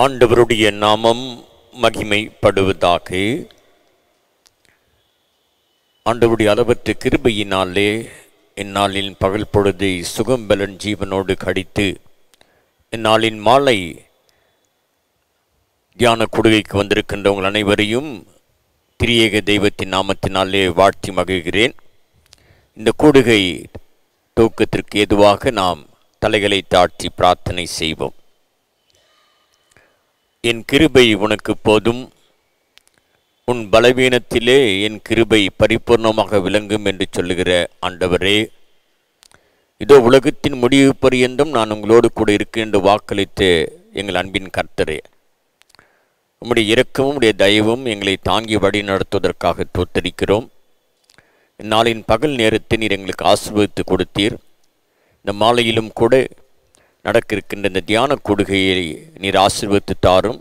ஆண்டவருடைய நாமம் மகிமைப்படுவதாக. ஆண்டவருடைய அளவற்ற கிருபையினாலே இந்நாளின் பகல் பொழுதை சுகம்பலன் ஜீவனோடு கடித்து இந்நாளின் மாலை தியான கொடுகைக்கு வந்திருக்கின்றவங்கள் அனைவரையும் திரியேக தெய்வத்தின் நாமத்தினாலே வாழ்த்தி மகிழ்கிறேன். இந்த கூடுகை தூக்கத்திற்கு ஏதுவாக நாம் தலைகளை தாழ்த்தி பிரார்த்தனை செய்வோம். என் கிருபை உனக்கு போதும். உன் பலவீனத்திலே என் கிருபை பரிபூர்ணமாக விளங்கும் என்று சொல்லுகிற ஆண்டவரே இதோ உலகத்தின் முடிவு பரியந்தம் நான் உங்களோடு கூட இருக்கேன் என்று வாக்களித்து எங்கள் அன்பின் கர்த்தரே உம்முடைய இரக்கமும் உடைய தயவும் எங்களை தாங்கி வழி நடத்துவதற்காக தோத்தரிக்கிறோம். இந்நாளின் பகல் நேரத்தை நீர் எங்களுக்கு ஆசிர்வதித்து கொடுத்தீர். இந்த மாலையிலும் கூட நடக்க இருக்கின்ற இந்த தியான கொடுகையை நீர் ஆசீர்வதித்து தாரும்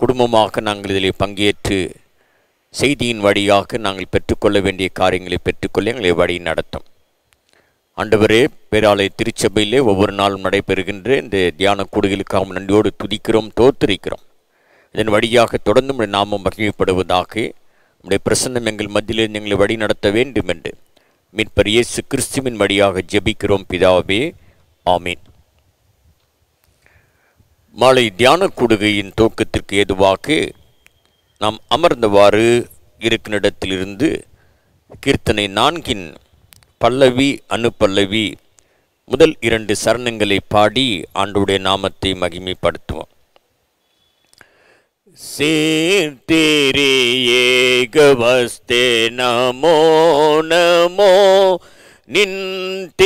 குடும்பமாக நாங்கள் இதில் பங்கேற்று செய்தியின் வழியாக நாங்கள் பெற்றுக்கொள்ள வேண்டிய காரியங்களை பெற்றுக்கொள்ள எங்களை வழி நடத்தும். ஆண்டவரே பேராலய திருச்சபையிலே ஒவ்வொரு நாளும் நடைபெறுகின்ற இந்த தியான கூடுகளுக்காக நன்றியோடு துதிக்கிறோம் தோத்திருக்கிறோம். இதன் வழியாக தொடர்ந்து நம்முடைய நாமம் மகிழ்ப்படுவதாக நம்முடைய பிரசன்னம் எங்கள் மத்தியிலிருந்து எங்களை வழி நடத்த வேண்டும் என்று மீட்பர் இயேசு கிறிஸ்துவின் வழியாக ஜெபிக்கிறோம் பிதாவே. ஆமீன். மாலை தியான கூடுகையின் தோக்கத்திற்கு ஏதுவாக நாம் அமர்ந்தவாறு இருக்கும் இடத்திலிருந்து கீர்த்தனை நான்கின் பல்லவி அனுப்பல்லவி முதல் இரண்டு சரணங்களை பாடி ஆண்டுடைய நாமத்தை மகிமைப்படுத்துவோம். சீர்த்திரியேகவஸ்தே நமோ நமோ நின்றிருவடிக்கு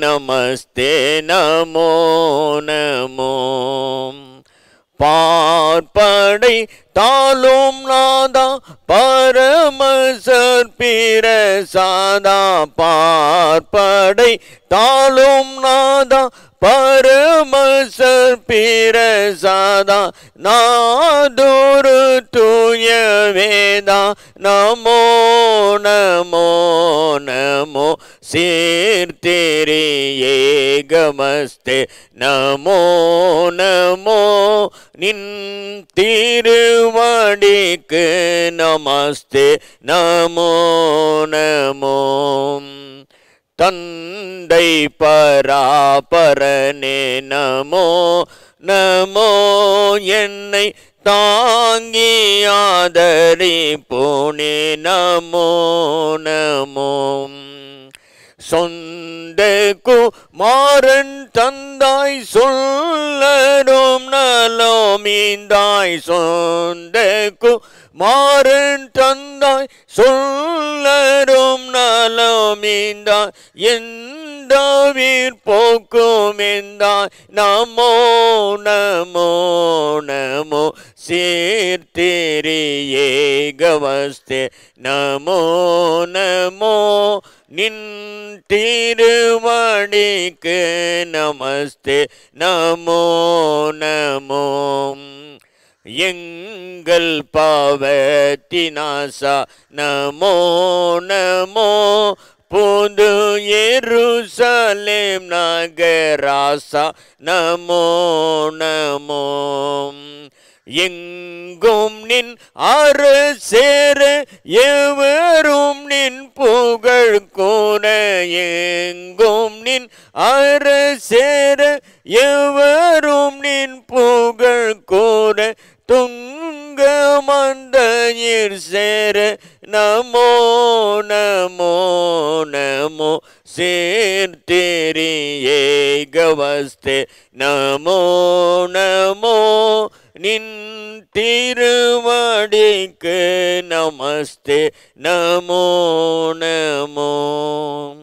நமஸ்தே நமோ நமோ. பார்ப்படை தாளும் நாதா பரமசர் பிரசாதா. பார்ப்படை தாளும் நாதா பரமசர் பிரசாதா நாதுரு தூய வேதா நமோ நமோ நமோ சீர்த்திரியேகமஸ்தே நமோ நமோ நின் திருவடிக்கு நமஸ்தே நமோ நமோ. தந்தை பராபரனே நமோ நமோ என்னை தாங்கி ஆதரி போனே நமோ நமோ. சொந்த குமாரன் தந்தாய் சொல்லரும் நலோமீந்தாய் சொந்த குமாரன் தந்தாய் சொல்லரும் நலோமீந்தாய் எந்தாவீர் போக்கும் எந்தாய் நமோ நமோ நமோ சீர்த்திரியேகவஸ்தே நமோ நமோ நின் திருவடிக்கு நமஸ்தே நமோ நமோ. எங்கள் பாவத்தினாசா நமோ நமோ புது எருசலேம் நகராசா நமோ நமோ. எங்கும் நின் அரசேர எவரும் நின் புகழ் கூற எங்கும் நின் அரசேர எவரும் நின் புகழ் கூற துங்க மந்தையிர் சேர நமோ நமோ நமோ. சேர்த்தேரியேகவஸ்தே நமோ நமோ. நின் திருவடிக்கு நமஸ்தே நமோ நமோ.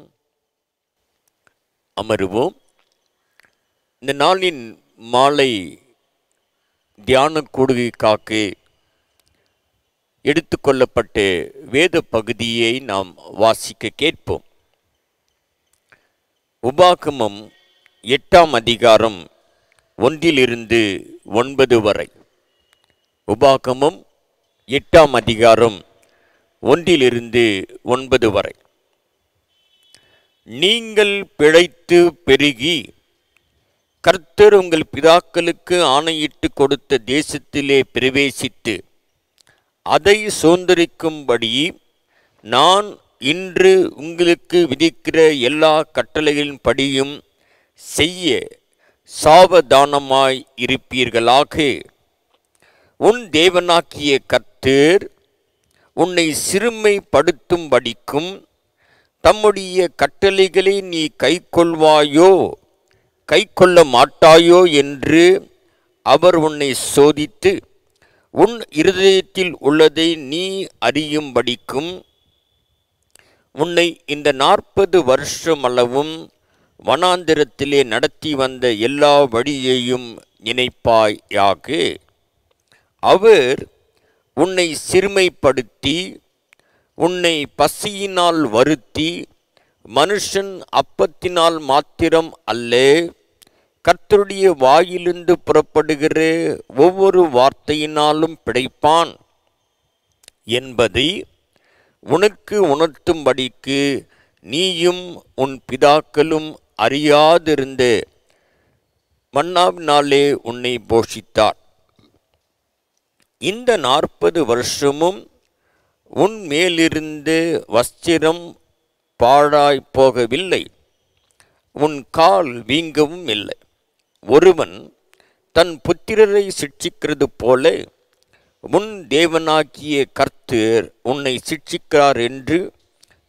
அமருவோம். இந்த நாளின் மாலை தியான கூடுகைக்காக எடுத்துக்கொள்ளப்பட்டு வேத பகுதியை நாம் வாசிக்க கேட்போம். உபாகமம் எட்டாம் அதிகாரம் ஒன்றிலிருந்து ஒன்பது வரை. உபாகமம் எட்டாம் அதிகாரம் ஒன்றிலிருந்து ஒன்பது வரை. நீங்கள் பிழைத்து பெருகி கர்த்தர் உங்கள் பிதாக்களுக்கு ஆணையிட்டு கொடுத்த தேசத்திலே பிரவேசித்து அதை சுதந்திரிக்கும்படி நான் இன்று உங்களுக்கு விதிக்கிற எல்லா கட்டளைகளின் படியும் செய்ய சாவதானமாய் இருப்பீர்களாக. உன் தேவனாக்கிய கத்தர் உன்னை சிறுமைப்படுத்தும்படிக்கும் தம்முடைய கட்டளைகளை நீ கைக்கொள்வாயோ கைக்கொள்ள மாட்டாயோ என்று அவர் உன்னை சோதித்து உன் இருதயத்தில் உள்ளதை நீ அறியும்படிக்கும் உன்னை இந்த நாற்பது வருஷம் அளவும் வனாந்திரத்திலே நடத்தி வந்த எல்லா வழியையும் நினைப்பாயாக. அவர் உன்னை சிறுமைப்படுத்தி உன்னை பசியினால் வருத்தி மனுஷன் அப்பத்தினால் மாத்திரம் அல்ல கர்த்தருடைய வாயிலிருந்து புறப்படுகிற ஒவ்வொரு வார்த்தையினாலும் பிழைப்பான் என்பதை உனக்கு உணர்த்தும்படிக்கு நீயும் உன் பிதாக்களும் அறியாதிருந்த மன்னாவினாலே உன்னை போஷித்தார். இந்த நாற்பது வருஷமும் உன் மேலிருந்து வஸ்திரம் பாழாய்ப் போகவில்லை. உன் கால் வீங்கவும் இல்லை. ஒருவன் தன் புத்திரரை சிட்சிக்கிறது போல உன் தேவனாகிய கர்த்தர் உன்னை சிட்சிக்கிறார் என்று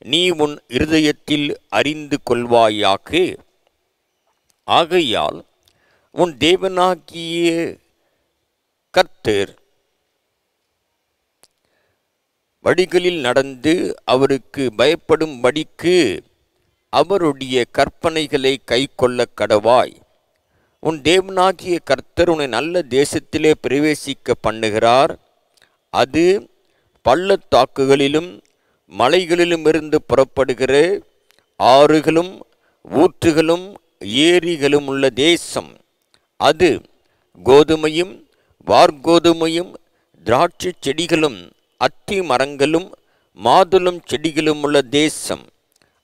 நீ உன் இருதயத்தில் அறிந்து கொள்வாயாக? ஆகையால் உன் தேவனாகிய கர்த்தர் வழிகளில் நடந்து அவருக்கு பயப்படும் பயப்படும்படிக்கு அவருடைய கற்பனைகளை கை கொள்ள கடவாய். உன் தேவனாகிய கர்த்தர் உன்னை நல்ல தேசத்திலே பிரவேசிக்க பண்ணுகிறார். அது பள்ளத்தாக்குகளிலும் மலைகளிலும் இருந்து புறப்படுகிற ஆறுகளும் ஊற்றுகளும் ஏரிகளும் உள்ள தேசம். அது கோதுமையும் வார்கோதுமையும் திராட்சை செடிகளும் அத்தி மரங்களும் மாதுளம் செடிகளும் உள்ள தேசம்.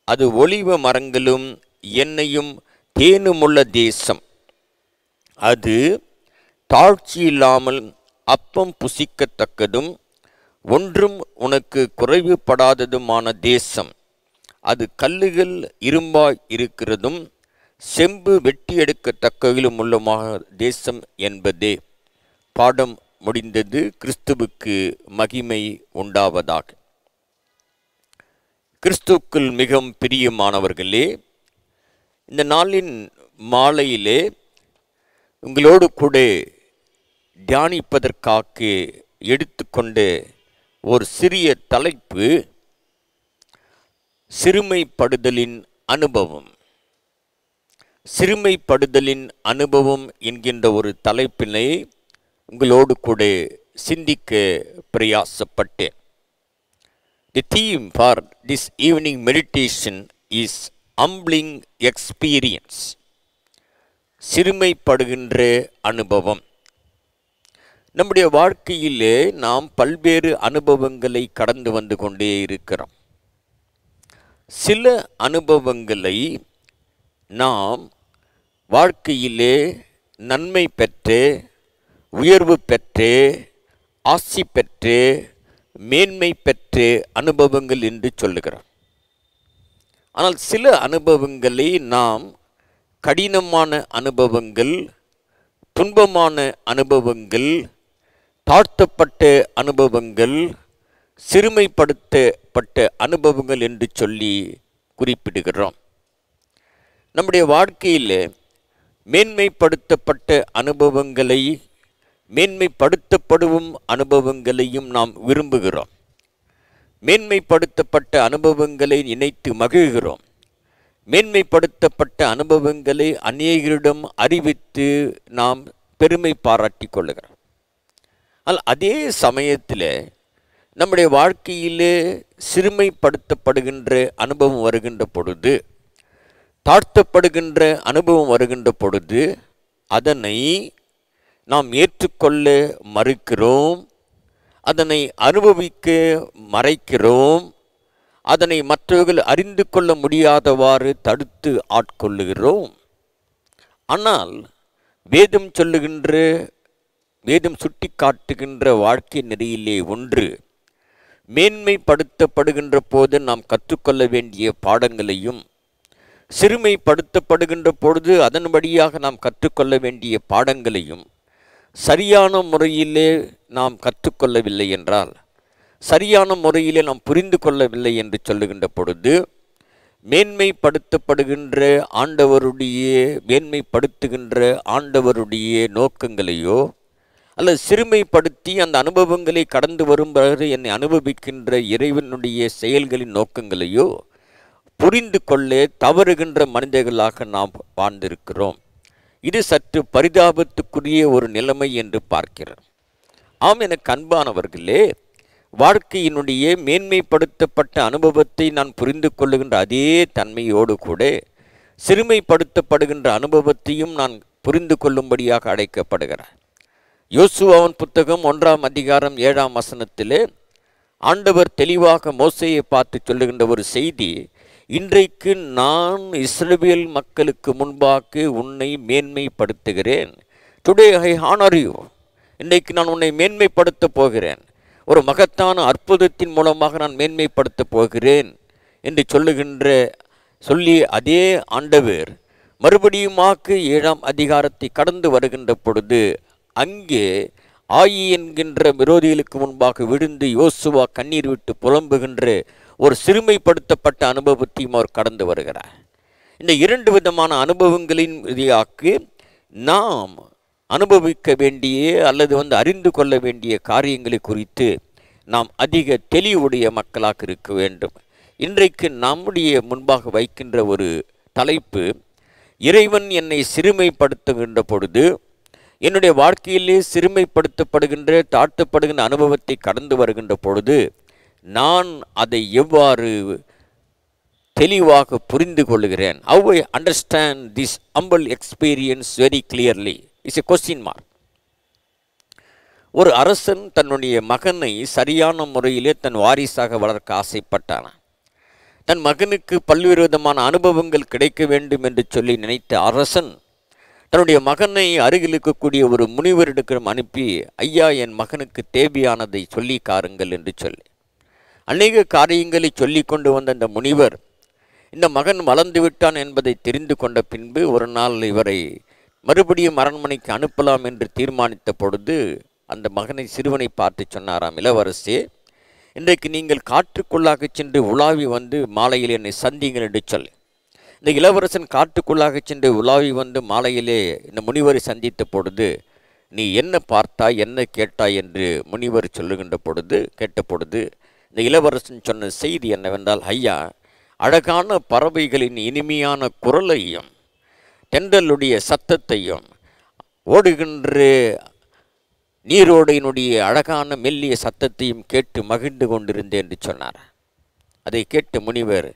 அது ஒளிவ மரங்களும் எண்ணெயும் தேனும் உள்ள தேசம். அது தாழ்ச்சி இல்லாமல் அப்பம் புசிக்கத்தக்கதும் ஒன்றும் உனக்கு குறைவுபடாததுமான தேசம். அது கல்லுகள் இரும்பாய் இருக்கிறதும் செம்பு வெட்டி எடுக்கத்தக்கதிலும் உள்ளமாக தேசம் என்பதே. பாடம் முடிந்தது கிறிஸ்துவுக்கு மகிமை உண்டாவதாக. கிறிஸ்துவுக்குள் மிகவும் பிரியமானவர்களே இந்த நாளின் மாலையிலே உங்களோடு கூட தியானிப்பதற்காக எடுத்துக்கொண்ட ஒரு சிறிய தலைப்பு சிறுமைப்படுதலின் அனுபவம். சிறுமைப்படுதலின் அனுபவம் என்கின்ற ஒரு தலைப்பினை உங்களோடு கூட சிந்திக்க பிரயாசப்பட்டேன். The theme for this evening meditation is humbling experience சிறுமைப்படுகின்ற அனுபவம். நம்முடைய வாழ்க்கையிலே நாம் பல்வேறு அனுபவங்களை கடந்து வந்து கொண்டே இருக்கிறோம். சில அனுபவங்களை நாம் வாழ்க்கையிலே நன்மை பெற்று உயர்வு பெற்று ஆசி பெற்று மேன்மை பெற்று அனுபவங்கள் என்று சொல்லுகிறோம். ஆனால் சில அனுபவங்களை நாம் கடினமான அனுபவங்கள் துன்பமான அனுபவங்கள் தாழ்த்தப்பட்ட அனுபவங்கள் சிறுமைப்படுத்தப்பட்ட அனுபவங்கள் என்று சொல்லி குறிப்பிடுகிறோம். நம்முடைய வாழ்க்கையில் மேன்மைப்படுத்தப்பட்ட அனுபவங்களை மேன்மைப்படுத்தப்படும் அனுபவங்களையும் நாம் விரும்புகிறோம். மேன்மைப்படுத்தப்பட்ட அனுபவங்களை நினைத்து மகிழ்கிறோம். மேன்மைப்படுத்தப்பட்ட அனுபவங்களை அநேகரிடம் அறிவித்து நாம் பெருமை பாராட்டி கொள்ளுகிறோம். ஆனால் அதே சமயத்தில் நம்முடைய வாழ்க்கையிலே சிறுமைப்படுத்தப்படுகின்ற அனுபவம் வருகின்ற பொழுது தாழ்த்தப்படுகின்ற அனுபவம் வருகின்ற பொழுது அதனை நாம் ஏற்றுக்கொள்ள மறுக்கிறோம் அதனை அனுபவிக்க மறைக்கிறோம் அதனை மற்றவர்கள் அறிந்து கொள்ள முடியாதவாறு தடுத்து ஆட்கொள்ளுகிறோம். ஆனால் வேதம் சொல்லுகின்ற வேதம் சுட்டி காட்டுகின்ற வாழ்க்கை நெறியிலே ஒன்று மேன்மைப்படுத்தப்படுகின்ற போது நாம் கற்றுக்கொள்ள வேண்டிய பாடங்களையும் சிறுமைப்படுத்தப்படுகின்ற பொழுது அதன் வழியாக நாம் கற்றுக்கொள்ள வேண்டிய பாடங்களையும் சரியான முறையிலே நாம் கற்றுக்கொள்ளவில்லை என்றால் சரியான முறையிலே நாம் புரிந்து கொள்ளவில்லை என்று சொல்லுகின்ற பொழுது மேன்மைப்படுத்தப்படுகின்ற ஆண்டவருடைய மேன்மைப்படுத்துகின்ற ஆண்டவருடைய நோக்கங்களையோ அல்லது சிறுமைப்படுத்தி அந்த அனுபவங்களை கடந்து வரும்போது என்னை அனுபவிக்கின்ற இறைவனுடைய செயல்களின் நோக்கங்களையோ புரிந்து கொள்ள தவறுகின்ற மனிதர்களாக நாம் வாழ்ந்திருக்கிறோம். இது சற்று பரிதாபத்துக்குரிய ஒரு நிலைமை என்று பார்க்கிறோம் ஆம் எனக்கு அன்பானவர்களே வாழ்க்கையினுடைய மேன்மைப்படுத்தப்பட்ட அனுபவத்தை நான் புரிந்து கொள்ளுகின்ற அதே தன்மையோடு கூட சிறுமைப்படுத்தப்படுகின்ற அனுபவத்தையும் நான் புரிந்து கொள்ளும்படியாக அழைக்கப்படுகிறேன். யோசுவாவன் புத்தகம் ஒன்றாம் அதிகாரம் ஏழாம் வசனத்திலே ஆண்டவர் தெளிவாக மோசையை பார்த்து சொல்லுகின்ற ஒரு செய்தி இன்றைக்கு நான் இஸ்ரவேல் மக்களுக்கு முன்பாக உன்னை மேன்மைப்படுத்துகிறேன். டுடே ஐ ஹானர் யூ இன்றைக்கு நான் உன்னை மேன்மைப்படுத்தப் போகிறேன். ஒரு மகத்தான அற்புதத்தின் மூலமாக நான் மேன்மைப்படுத்தப் போகிறேன் என்று சொல்லுகின்ற சொல்லி அதே ஆண்டவர் மறுபடியுமாக்கு ஏழாம் அதிகாரத்தை கடந்து வருகின்ற பொழுது அங்கே ஆயி என்கின்ற விரோதிகளுக்கு முன்பாக விழுந்து யோசுவா கண்ணீர் விட்டு புலம்புகின்ற ஒரு சிறுமைப்படுத்தப்பட்ட அனுபவத்தையும் அவர் கடந்து வருகிறார். இந்த இரண்டு விதமான அனுபவங்களின் விதியாக்கு நாம் அனுபவிக்க வேண்டிய அல்லது வந்து அறிந்து கொள்ள வேண்டிய காரியங்களை குறித்து நாம் அதிக தெளிவுடைய மக்களாக இருக்க வேண்டும். இன்றைக்கு நம்முடைய முன்பாக வைக்கின்ற ஒரு தலைப்பு இறைவன் என்னை சிறுமைப்படுத்துகின்ற பொழுது என்னுடைய வாழ்க்கையிலே சிறுமைப்படுத்தப்படுகின்ற தாழ்த்தப்படுகின்ற அனுபவத்தை கடந்து வருகின்ற பொழுது நான் அதை எவ்வாறு தெளிவாக புரிந்து கொள்கிறேன்? How I understand this humble experience very clearly is a question mark ஒரு அரசன் தன்னுடைய மகனை சரியான முறையிலே தன் வாரிசாக வளர்க்க ஆசைப்பட்டான. தன் மகனுக்கு பல்வேறு விதமான அனுபவங்கள் கிடைக்க வேண்டும் என்று சொல்லி நினைத்த அரசன் தன்னுடைய மகனை அருகில் இருக்கக்கூடிய ஒரு முனிவரிடத்திடம் அனுப்பி ஐயா என் மகனுக்கு தேவையானதை சொல்லி காருங்கள் என்று சொல்லி. அநேக காரியங்களை சொல்லி கொண்டு வந்த அந்த முனிவர் இந்த மகன் வளர்ந்து விட்டான் என்பதை தெரிந்து கொண்ட பின்பு ஒரு நாள் இவரை மறுபடியும் அரண்மனைக்கு அனுப்பலாம் என்று தீர்மானித்த பொழுது அந்த மகனை சிறுவனை பார்த்து சொன்னாராம் இளவரசே இன்றைக்கு நீங்கள் காற்றுக்குள்ளாக சென்று உலாவி வந்து மாலையில் என்னை சந்திங்கள் என்று சொல் இந்த இளவரசன் காட்டுக்குள்ளாக சென்று உலாவி வந்து மாலையிலே இந்த முனிவரை சந்தித்த பொழுது நீ என்ன பார்த்தாய் என்ன கேட்டாய்? என்று முனிவர் சொல்லுகின்ற பொழுது கேட்ட பொழுது இந்த இளவரசன் சொன்ன செய்தி என்னவென்றால் ஐயா அழகான பறவைகளின் இனிமையான குரலையும் தென்றலுடைய சத்தத்தையும் ஓடுகின்ற நீரோடையினுடைய அழகான மெல்லிய சத்தத்தையும் கேட்டு மகிழ்ந்து கொண்டிருந்தேன் என்று சொன்னார். அதை கேட்ட முனிவர்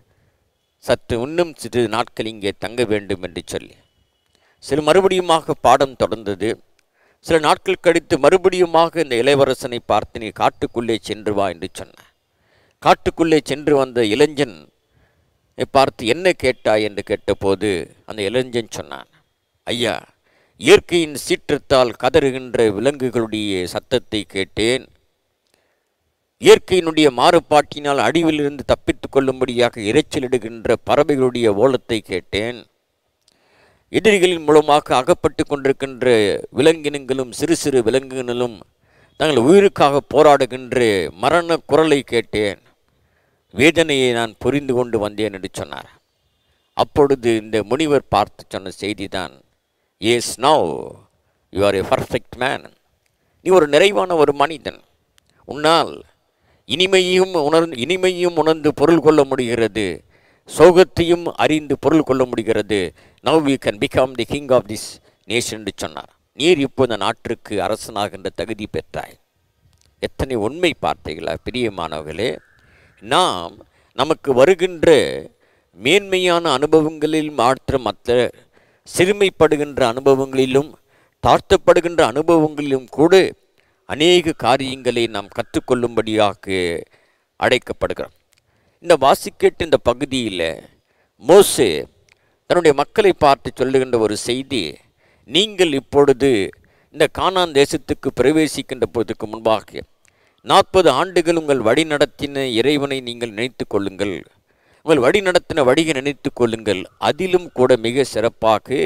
சற்று இன்னும் சிறு நாட்கள் இங்கே தங்க வேண்டும் என்று சொல்லி. சில மறுபடியுமாக பாடம் தொடர்ந்தது. சில நாட்கள் கழித்து மறுபடியுமாக இந்த இளவரசனை பார்த்து நீ காட்டுக்குள்ளே சென்று வா என்று சொன்னார். காட்டுக்குள்ளே சென்று வந்த இளைஞன் பார்த்து என்ன கேட்டாய் என்று கேட்டபோது அந்த இளைஞன் சொன்னான் ஐயா இயற்கையின் சீற்றத்தால் கதறுகின்ற விலங்குகளுடைய சத்தத்தை கேட்டேன். இயற்கையினுடைய மாறுபாட்டினால் அடிவிலிருந்து தப்பித்துக் கொள்ளும்படியாக இரைச்சலிடுகின்ற பறவைகளுடைய ஓலத்தை கேட்டேன். எதிரிகளின் மூலமாக அகப்பட்டு கொண்டிருக்கின்ற விலங்கினங்களும் சிறு சிறு விலங்குகளும் தங்கள் உயிருக்காக போராடுகின்ற மரண குரலை கேட்டேன். வேதனையை நான் புரிந்து கொண்டு வந்தேன் என்று சொன்னார். அப்பொழுது இந்த முனிவர் பார்த்து சொன்ன செய்தி தான் as now you are a perfect man நீ ஒரு நிறைவான ஒரு மனிதன். உன்னால் இனிமையும் உணர்ந்து இனிமையும் உணர்ந்து பொருள் கொள்ள முடிகிறது. சோகத்தையும் அறிந்து பொருள் கொள்ள முடிகிறது. Now you can become the king of this nation என்று சொன்னார். நீர் இப்போ இந்த நாட்டிற்கு அரசனாகின்ற தகுதி பெற்றாய். எத்தனை உண்மை பார்த்தீர்களா பிரியமானவர்களே? நாம் நமக்கு வருகின்ற மேன்மையான அனுபவங்களில் மாற்ற மற்ற சிறுமைப்படுகின்ற அனுபவங்களிலும் தாழ்த்தப்படுகின்ற அனுபவங்களிலும் கூட அநேக காரியங்களை நாம் கற்றுக்கொள்ளும்படியாக அழைக்கப்படுகிறோம். இந்த வாசிக்கேட்டு இந்த பகுதியில் மோசு தன்னுடைய மக்களை பார்த்து சொல்லுகின்ற ஒரு செய்தி நீங்கள் இப்பொழுது இந்த கானான் தேசத்துக்கு பிரவேசிக்கின்ற போதுக்கு முன்பாக நாற்பது ஆண்டுகள் உங்கள் வழி நடத்தின இறைவனை நீங்கள் நினைத்து கொள்ளுங்கள். உங்கள் வழி நடத்தின வழியை நினைத்து கொள்ளுங்கள். அதிலும் கூட மிக சிறப்பாக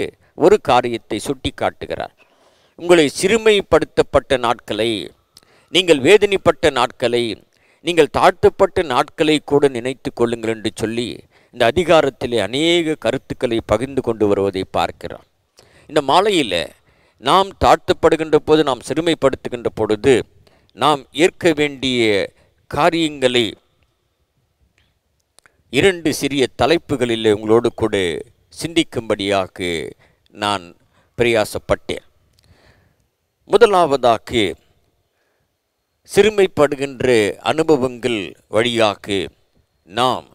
ஒரு காரியத்தை சுட்டி காட்டுகிறார் உங்களை சிறுமைப்படுத்தப்பட்ட நாட்களை நீங்கள் வேதனைப்பட்ட நாட்களை நீங்கள் தாழ்த்தப்பட்ட நாட்களை கூட நினைத்து கொள்ளுங்கள் என்று சொல்லி இந்த அதிகாரத்திலே அநேக கருத்துக்களை பகிர்ந்து கொண்டு வருவதை பார்க்கிறோம். இந்த மாலையில் நாம் தாழ்த்தப்படுகின்ற போது நாம் சிறுமைப்படுத்துகின்ற பொழுது நாம் ஏற்க வேண்டிய காரியங்களை இரண்டு சிறிய தலைப்புகளில் உங்களோடு கூட சிந்திக்கும்படியாக நான் பிரயாசப்பட்டேன். முதலாவதாக சிறுமைப்படுகின்ற அனுபவங்கள் வழியாக நாம்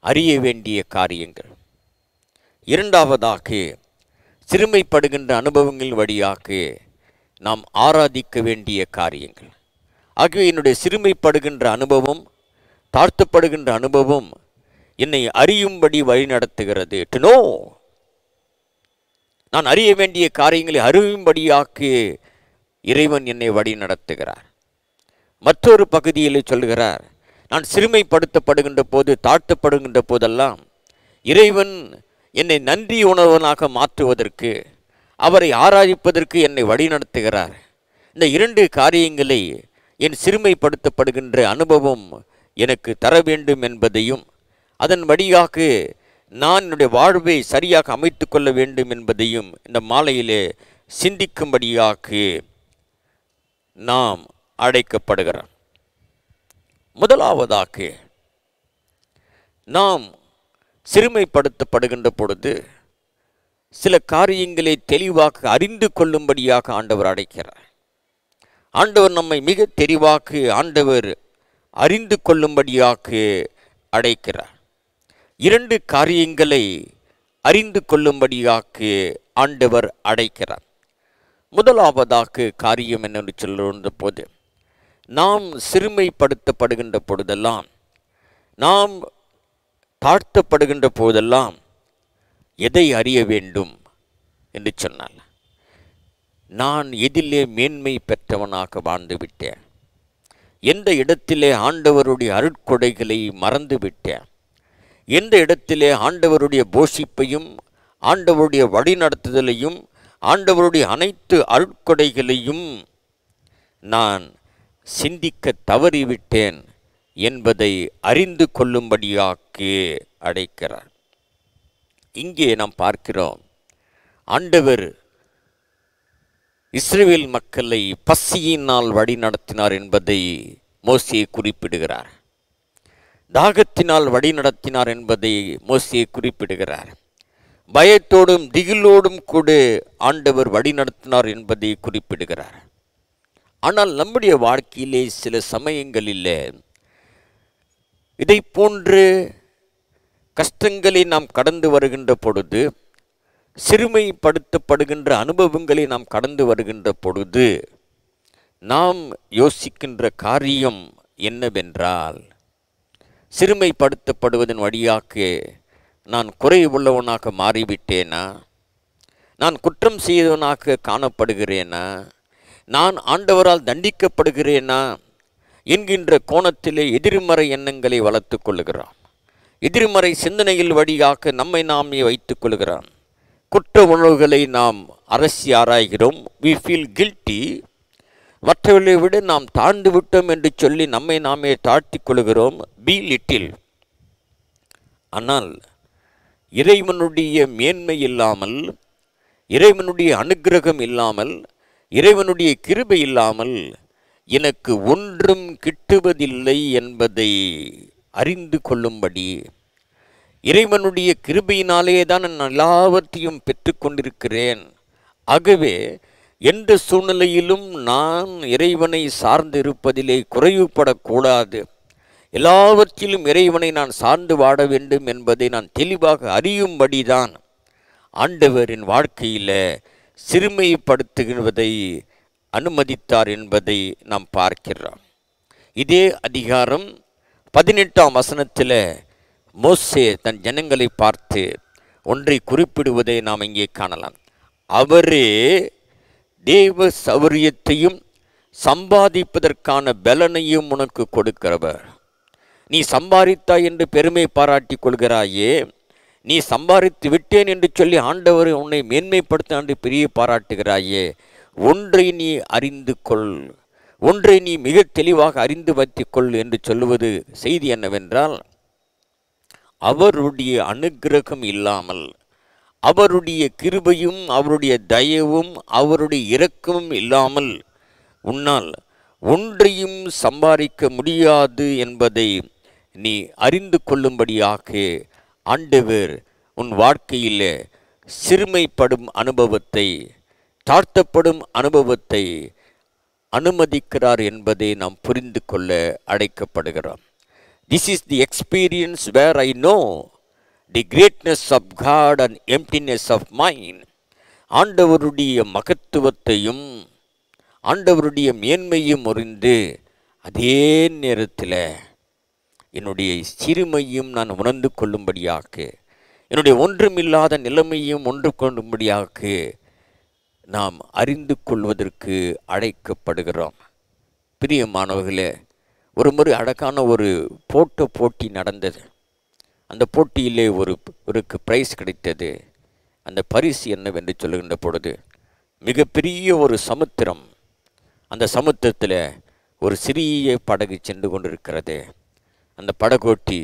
அறிய வேண்டிய காரியங்கள். இரண்டாவதாக சிறுமைப்படுகின்ற அனுபவங்கள் வழியாக நாம் ஆராதிக்க வேண்டிய காரியங்கள். ஆகவே என்னுடைய சிறுமைப்படுகின்ற அனுபவம் தாழ்த்தப்படுகின்ற அனுபவம் என்னை அறியும்படி வழி நடத்துகிறது. டு நோ நான் அறிய வேண்டிய காரியங்களை அறியும்படியாக்கி இறைவன் என்னை வழி நடத்துகிறார். மற்றொரு பகுதியில் சொல்கிறார் நான் சிறுமைப்படுத்தப்படுகின்ற போது தாழ்த்தப்படுகின்ற போதெல்லாம் இறைவன் என்னை நன்றி உணர்வனாக மாற்றுவதற்கு அவரை ஆராதிப்பதற்கு என்னை வழிநடத்துகிறார் இந்த இரண்டு காரியங்களை என் சிறுமைப்படுத்தப்படுகின்ற அனுபவம் எனக்கு தர வேண்டும் என்பதையும் அதன் வழியாக நான் என்னுடைய வாழ்வை சரியாக அமைத்து கொள்ள வேண்டும் என்பதையும் இந்த மாலையிலே சிந்திக்கும்படியாக நாம் அழைக்கப்படுகிறோம். முதலாவதாக நாம் சிறுமைப்படுத்தப்படுகின்ற பொழுது சில காரியங்களை தெளிவாக அறிந்து கொள்ளும்படியாக ஆண்டவர் அழைக்கிறார். ஆண்டவர் நம்மை மிக தெளிவாக்கு ஆண்டவர் அறிந்து கொள்ளும்படியாக்கு அடைக்கிறார். இரண்டு காரியங்களை அறிந்து கொள்ளும்படியாக்கு ஆண்டவர் அடைக்கிறார். முதலாவதாக காரியம் என்னென்று சொல்லுகின்ற போது நாம் சிறுமைப்படுத்தப்படுகின்ற பொழுதெல்லாம் நாம் தாழ்த்தப்படுகின்ற போதெல்லாம் எதை அறிய வேண்டும் என்று சொன்னால் நான் எதிலே மேன்மை பெற்றவனாக வாழ்ந்து விட்டேன் எந்த இடத்திலே ஆண்டவருடைய அருட்கொடைகளை மறந்து விட்டேன் எந்த இடத்திலே ஆண்டவருடைய போஷிப்பையும் ஆண்டவருடைய வழிநடத்துதலையும் ஆண்டவருடைய அனைத்து அருட்கொடைகளையும் நான் சிந்திக்க தவறிவிட்டேன் என்பதை அறிந்து கொள்ளும்படியாக்கு அடைக்கிறார் இங்கே நாம் பார்க்கிறோம் ஆண்டவர் இஸ்ரேல் மக்களை பசியினால் வழி நடத்தினார் என்பதை மோசியை குறிப்பிடுகிறார். தாகத்தினால் வழி நடத்தினார் என்பதை மோசியை குறிப்பிடுகிறார். பயத்தோடும் திகிலோடும் கூட ஆண்டவர் வழி நடத்தினார் என்பதை குறிப்பிடுகிறார். ஆனால் நம்முடைய வாழ்க்கையிலே சில சமயங்களில் இதை போன்று கஷ்டங்களை நாம் கடந்து வருகின்ற பொழுது சிறுமைப்படுத்தப்படுகின்ற அனுபவங்களை நாம் கடந்து வருகின்ற பொழுது நாம் யோசிக்கின்ற காரியம் என்னவென்றால் சிறுமைப்படுத்தப்படுவதன் வழியாக நான் குறை உள்ளவனாக மாறிவிட்டேனா? நான் குற்றம் செய்தவனாக காணப்படுகிறேனா? நான் ஆண்டவரால் தண்டிக்கப்படுகிறேனா? என்கின்ற கோணத்திலே எதிர்மறை எண்ணங்களை வளர்த்து கொள்ளுகிறான். எதிர்மறை சிந்தனையில் வழியாக நம்மை நாமே வைத்துக் கொள்கிறான். குற்ற உணர்வுகளை நாம் அரசி ஆராய்கிறோம். வி ஃபீல் கில்ட்டி மற்றவர்களை விட நாம் தாழ்ந்து விட்டோம் என்று சொல்லி நம்மை நாமே தாழ்த்திக் கொள்கிறோம். பி லிட்டில் ஆனால் இறைவனுடைய மேன்மை இல்லாமல் இறைவனுடைய அனுக்கிரகம் இல்லாமல் இறைவனுடைய கிருபை இல்லாமல் எனக்கு ஒன்றும் கிட்டுவதில்லை என்பதை அறிந்து கொள்ளும்படி இறைவனுடைய கிருபையினாலே தான் நான் எல்லாவற்றையும் பெற்றுக்கொண்டிருக்கிறேன். ஆகவே எந்த சூழ்நிலையிலும் நான் இறைவனை சார்ந்து இருப்பதிலே குறைவுபடக்கூடாது. எல்லாவற்றிலும் இறைவனை நான் சார்ந்து வாட வேண்டும் என்பதை நான் தெளிவாக அறியும்படிதான் ஆண்டவரின் வாழ்க்கையில் சிறுமைப்படுத்துகிறதை அனுமதித்தார் என்பதை நாம் பார்க்கிறோம். இதே அதிகாரம் பதினெட்டாம் வசனத்தில் மோசே தன் ஜனங்களை பார்த்து ஒன்றை குறிப்பிடுவதை நாம் இங்கே காணலாம். அவரே தேவ சௌரியத்தையும் சம்பாதிப்பதற்கான பலனையும் உனக்கு கொடுக்கிறவர். நீ சம்பாதித்தாய் என்று பெருமை பாராட்டி கொள்கிறாயே நீ சம்பாதித்து விட்டேன் என்று சொல்லி ஆண்டவர் உன்னை மேன்மைப்படுத்த என்று பெரிய பாராட்டுகிறாயே. ஒன்றை நீ அறிந்து கொள். ஒன்றை நீ மிக தெளிவாக அறிந்து வைத்துக் கொள் என்று சொல்லுவது செய்தி என்னவென்றால் அவருடைய அனுக்கிரகம் இல்லாமல் அவருடைய கிருபையும் அவருடைய தயவும் அவருடைய இரக்கமும் இல்லாமல் உன்னால் ஒன்றையும் சம்பாதிக்க முடியாது என்பதை நீ அறிந்து கொள்ளும்படியாக ஆண்டவர் உன் வாழ்க்கையில் சிறுமைப்படும் அனுபவத்தை தாழ்த்தப்படும் அனுபவத்தை அனுமதிக்கிறார் என்பதை நாம் புரிந்து கொள்ள அழைக்கப்படுகிறோம். This is the experience where I know the greatness of God and emptiness of mind ஆண்டவருடைய மகத்துவத்தையும் ஆண்டவருடைய மேன்மையும் அறிந்து அதே நேரத்தில் என்னுடைய சிறுமையும் நான் உணர்ந்து கொள்ளும்படியாக என்னுடைய ஒன்றுமில்லாத நிலைமையும் ஒன்று கொள்ளும்படியாக நாம் அறிந்து கொள்வதற்கு அழைக்கப்படுகிறோம். பிரியமானவர்களே ஒரு முறை அழகான ஒரு போட்டோ போட்டி நடந்தது. அந்த போட்டியிலே ஒரு ஒருக்கு பிரைஸ் கிடைத்தது. அந்த பரிசு என்னவென்று சொல்லுகின்ற பொழுது மிகப்பெரிய ஒரு சமுத்திரம். அந்த சமுத்திரத்தில் ஒரு சிறிய படகு சென்று கொண்டிருக்கிறது. அந்த படகோட்டி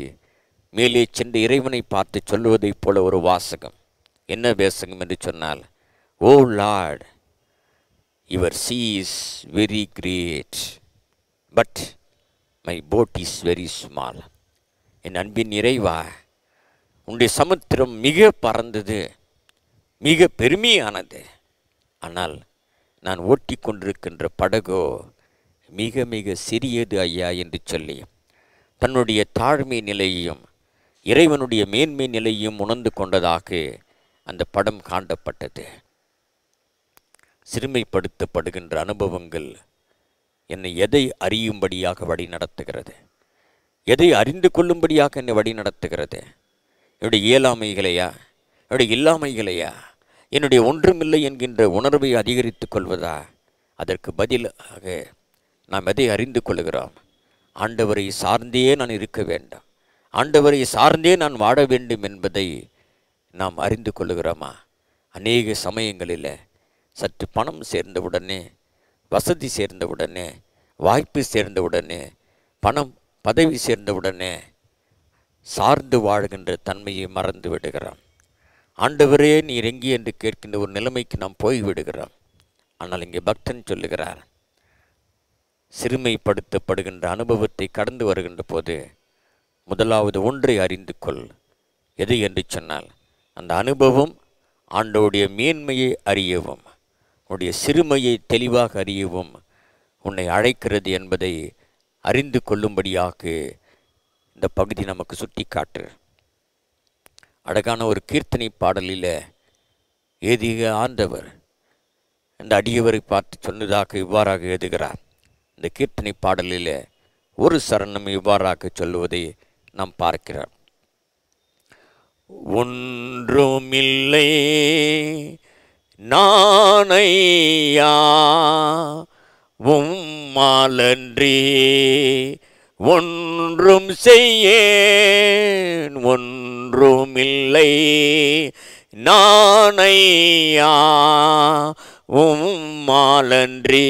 மேலே சென்று இறைவனை பார்த்து சொல்லுவதைப் போல ஒரு வாசகம். என்ன வாசகம் என்று சொன்னால் O Lord your sea is very great. But my boat is very small என் அன்பின் இறைவா உன்னுடைய சமுத்திரம் மிக பறந்தது மிக பெருமையானது. ஆனால் நான் ஓட்டி கொண்டிருக்கின்ற படகோ மிக மிக சிறியது ஐயா என்று சொல்லி தன்னுடைய தாழ்மை நிலையையும் இறைவனுடைய மேன்மை நிலையும் உணர்ந்து கொண்டதாக அந்த படம் காண்டப்பட்டது. சிறுமைப்படுத்தப்படுகின்ற அனுபவங்கள் என்னை எதை அறியும்படியாக வழி நடத்துகிறது? எதை அறிந்து கொள்ளும்படியாக என்னை வழி நடத்துகிறது? என்னுடைய இயலாமைகளையா? என்னுடைய இல்லாமைகளையா? என்னுடைய ஒன்றுமில்லை என்கின்ற உணர்வை அதிகரித்து கொள்வதா? அதற்கு பதிலாக நாம் எதை அறிந்து கொள்கிறோம்? ஆண்டவரை சார்ந்தே நான் இருக்க வேண்டும். ஆண்டவரை சார்ந்தே நான் வாழ வேண்டும் என்பதை நாம் அறிந்து கொள்ளுகிறோமா? அநேக சமயங்களில் சற்று பணம் சேர்ந்தவுடனே வசதி சேர்ந்தவுடனே வாய்ப்பு சேர்ந்தவுடனே பணம் பதவி சேர்ந்தவுடனே சார்ந்து வாழ்கின்ற தன்மையை மறந்து விடுகிறோம் ஆண்டவரே நீர் எங்கே என்று கேட்கின்ற ஒரு நிலைமைக்கு நாம் போய் விடுகிறோம். ஆனால் இங்கே பக்தன் சொல்லுகிறார் சிறுமைப்படுத்தப்படுகின்ற அனுபவத்தை கடந்து வருகின்ற போது முதலாவது ஒன்றை அறிந்து கொள். எது என்று சொன்னால் அந்த அனுபவம் ஆண்டோடைய மேன்மையை அறியவும். உன்னுடைய சிறுமையை தெளிவாக அறியவும் உன்னை அழைக்கிறது என்பதை அறிந்து கொள்ளும்படியாக இந்த பகுதி நமக்கு சுட்டி காட்டு. அழகான ஒரு கீர்த்தனை பாடலில் ஏதிக ஆண்டவர் இந்த அடியவரை பார்த்து சொன்னதாக இவ்வாறாக எழுதுகிறார். இந்த கீர்த்தனை பாடலில் ஒரு சரணம் இவ்வாறாக சொல்லுவதை நாம் பார்க்கிறோம். ஒன்றுமில்லை நானையா உம்மாலன்றி ஒன்றும் செய்யேன் ஒன்றுமில்லை. நானையா உம்மாலன்றி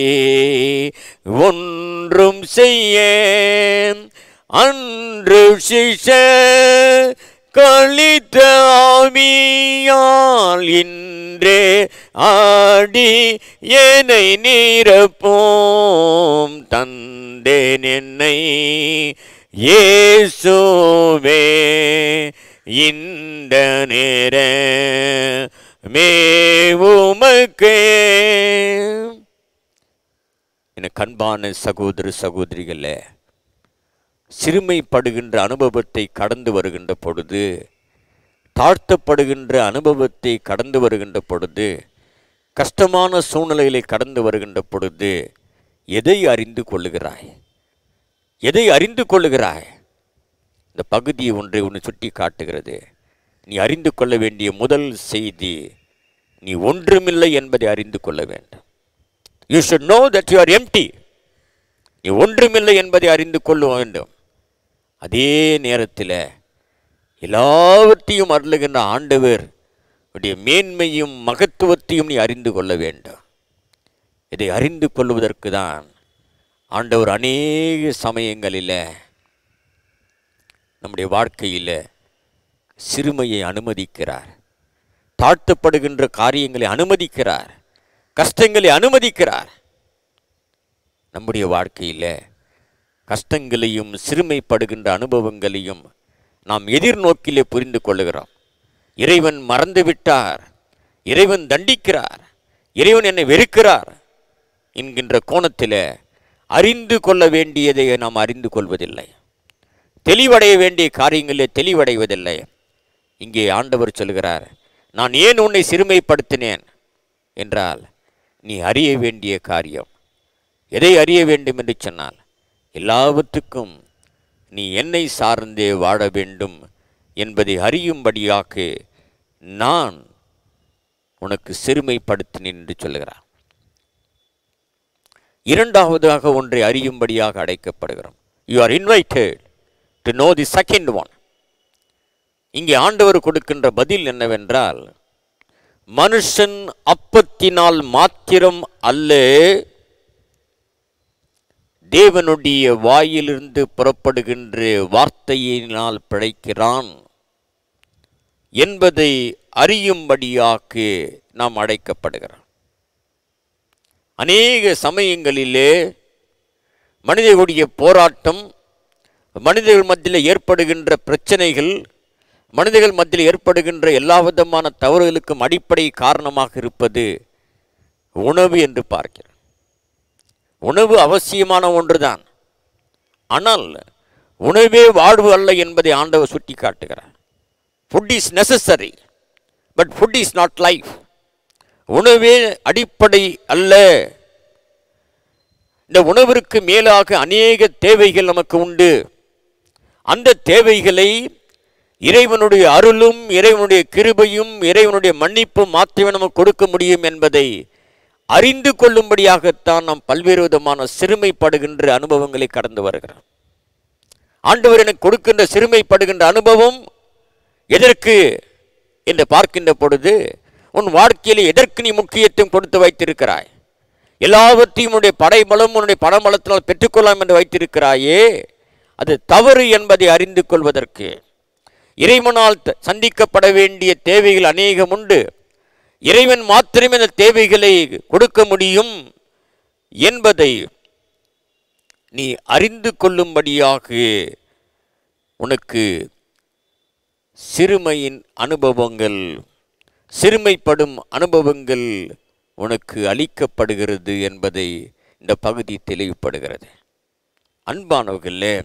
ஒன்றும் செய்யேன். அன்று சிஷ கழித்த ஆவியால் இன்றே ஆடி என்னை நீரப்போம். தந்தேன் என்னை ஏசுவே இந்த நேர மேவுமக்கே என கண்பான சகோதர சகோதரிகளே சிறுமைப்படுகின்ற அனுபவத்தை கடந்து வருகின்ற பொழுது தாழ்த்தப்படுகின்ற அனுபவத்தை கடந்து வருகின்ற பொழுது கஷ்டமான சூழ்நிலைகளை கடந்து வருகின்ற பொழுது எதை அறிந்து கொள்ளுகிறாய்? எதை அறிந்து கொள்ளுகிறாய்? இந்த பகுதி ஒன்றை ஒன்று சுட்டி காட்டுகிறது. நீ அறிந்து கொள்ள வேண்டிய முதல் செய்தி நீ ஒன்றுமில்லை என்பதை அறிந்து கொள்ள வேண்டும். You should know that you are empty நீ ஒன்றுமில்லை என்பதை அறிந்து கொள்ள வேண்டும். அதே நேரத்தில் எல்லாவற்றையும் அருளுகின்ற ஆண்டவர் உடைய மேன்மையும் மகத்துவத்தையும் நீ அறிந்து கொள்ள வேண்டும். இதை அறிந்து கொள்வதற்கு தான் ஆண்டவர் அநேக சமயங்களில் நம்முடைய வாழ்க்கையில் சிறுமையை அனுமதிக்கிறார். தாழ்த்தப்படுகின்ற காரியங்களை அனுமதிக்கிறார். கஷ்டங்களை அனுமதிக்கிறார். நம்முடைய வாழ்க்கையில் கஷ்டங்களையும் சிறுமைப்படுகின்ற அனுபவங்களையும் நாம் எதிர்நோக்கிலே புரிந்து கொள்ளுகிறோம். இறைவன் மறந்துவிட்டார். இறைவன் தண்டிக்கிறார். இறைவன் என்னை வெறுக்கிறார் என்கின்ற கோணத்தில் அறிந்து கொள்ள வேண்டியதை நாம் அறிந்து கொள்வதில்லை. தெளிவடைய வேண்டிய காரியங்களில் தெளிவடைவதில்லை. இங்கே ஆண்டவர் சொல்கிறார் நான் ஏன் உன்னை சிறுமைப்படுத்தினேன்? என்றால் நீ அறிய வேண்டிய காரியம். எதை அறிய வேண்டும் என்று சொன்னால் எல்லாவற்றுக்கும் நீ என்னை சார்ந்தே வாழ வேண்டும் என்பதை அறியும்படியாக நான் உனக்கு சிறுமைப்படுத்தினேன் என்று சொல்லுகிறார். இரண்டாவதாக ஒன்றை அறியும்படியாக அடைக்கப்படுகிறோம் you are invited to know the second one இங்கே ஆண்டவர் கொடுக்கின்ற பதில் என்னவென்றால் மனுஷன் அப்பத்தினால் மாத்திரம் அல்ல தேவனுடைய வாயிலிருந்து புறப்படுகின்ற வார்த்தையினால் பிழைக்கிறான் என்பதை அறியும்படியாக நாம் அழைக்கப்படுகிறான் அநேக சமயங்களிலே மனிதர்களுடைய போராட்டம் மனிதர்கள் மத்தியில் ஏற்படுகின்ற பிரச்சனைகள் மனிதர்கள் மத்தியில் ஏற்படுகின்ற எல்லா விதமான தவறுகளுக்கும் அடிப்படை காரணமாக இருப்பது உணவு என்று பார்க்கிறோம். உணவு அவசியமான ஒன்றுதான். ஆனால் உணவே வாழ்வு அல்ல என்பதை ஆண்டவர் சுட்டி காட்டுகிறார் food is necessary but food is not life உணவே அடிப்படை அல்ல. இந்த உணவிற்கு மேலாக அநேக தேவைகள் நமக்கு உண்டு. அந்த தேவைகளை இறைவனுடைய அருளும் இறைவனுடைய கிருபையும் இறைவனுடைய மன்னிப்பும் மாத்திரமே நமக்கு கொடுக்க முடியும் என்பதை அறிந்து கொள்ளும்படியாகத்தான் நாம் பல்வேறு விதமான சிறுமைப்படுகின்ற அனுபவங்களை கடந்து வருகிறோம். ஆண்டவர் எனக்கு கொடுக்கின்ற சிறுமைப்படுகின்ற அனுபவம் எதற்கு? என்று பார்க்கின்ற பொழுது உன் வாழ்க்கையில் எதற்கு நீ முக்கியத்துவம் கொடுத்து வைத்திருக்கிறாய்? எல்லாவற்றையும் உன்னுடைய படைபலம் உன்னுடைய பணபலத்தினால் பெற்றுக்கொள்ளலாம் என்று வைத்திருக்கிறாயே அது தவறு என்பதை அறிந்து கொள்வதற்கு. இறைவனால் த- சந்திக்கப்பட வேண்டிய தேவைகள் அநேகம் உண்டு. இறைவன் மாத்திரமே இந்த தேவைகளை கொடுக்க முடியும் என்பதை நீ அறிந்து கொள்ளும்படியாக உனக்கு சிறுமையின் அனுபவங்கள் சிறுமைப்படும் அனுபவங்கள் உனக்கு அளிக்கப்படுகிறது என்பதை இந்த பகுதி தெளிவுபடுகிறது. அன்பானவர்களே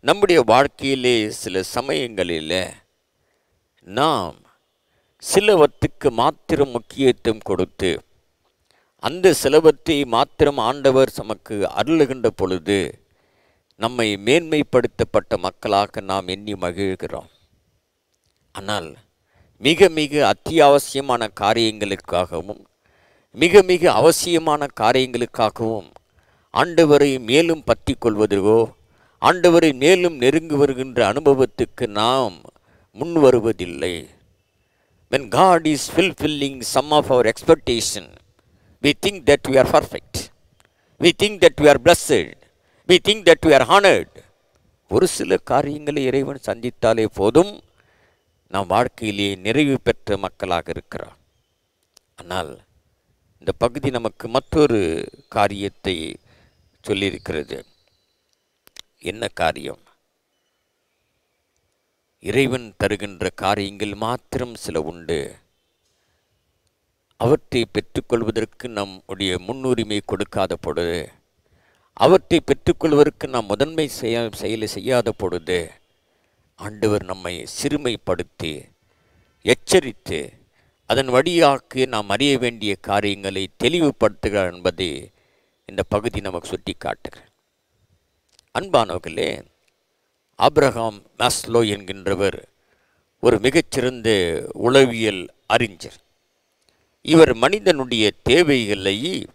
நம்முடைய வாழ்க்கையிலே சில சமயங்களில் நாம் சிலவற்றுக்கு மாத்திரம் முக்கியத்துவம் கொடுத்து அந்த சிலவற்றை மாத்திரம் ஆண்டவர் நமக்கு அருளுகின்ற பொழுது நம்மை மேன்மைப்படுத்தப்பட்ட மக்களாக நாம் எண்ணி மகிழ்கிறோம். ஆனால் மிக மிக அத்தியாவசியமான காரியங்களுக்காகவும் மிக மிக அவசியமான காரியங்களுக்காகவும் ஆண்டவரை மேலும் பற்றி கொள்வதோ ஆண்டவரை மேலும் நெருங்கி வருகின்ற அனுபவத்துக்கு நாம் முன் வருவதில்லை when God is fulfilling some of our expectation, we think that we are perfect. We think that we are blessed. We think that we are honored. ஒரு சில காரியங்களை இறைவன் சந்தித்தாலே போதும் நாம் வாழ்க்கையிலே நிறைவு பெற்ற மக்களாக இருக்கிறார் ஆனால் இந்த பகுதி நமக்கு மற்றொரு காரியத்தை சொல்லியிருக்கிறது என்ன காரியம் இறைவன் தருகின்ற காரியங்கள் மாத்திரம் சில உண்டு. அவற்றை பெற்றுக்கொள்வதற்கு நம்முடைய முன்னுரிமை கொடுக்காத பொழுது அவற்றை பெற்றுக்கொள்வதற்கு நாம் முதன்மை செய்ய செயலை செய்யாத பொழுது ஆண்டவர் நம்மை சிறுமைப்படுத்தி எச்சரித்து அதன் வழியாக்கு நாம் அறிய வேண்டிய காரியங்களை தெளிவுபடுத்துகிறார் என்பதை இந்த பகுதி நமக்கு சுட்டி காட்டுகிறேன் அன்பானவர்களே அப்ரஹாம் மாஸ்லோ என்கின்றவர் ஒரு மிகச்சிறந்த உளவியல் அறிஞர். இவர் மனிதனுடைய தேவைகளை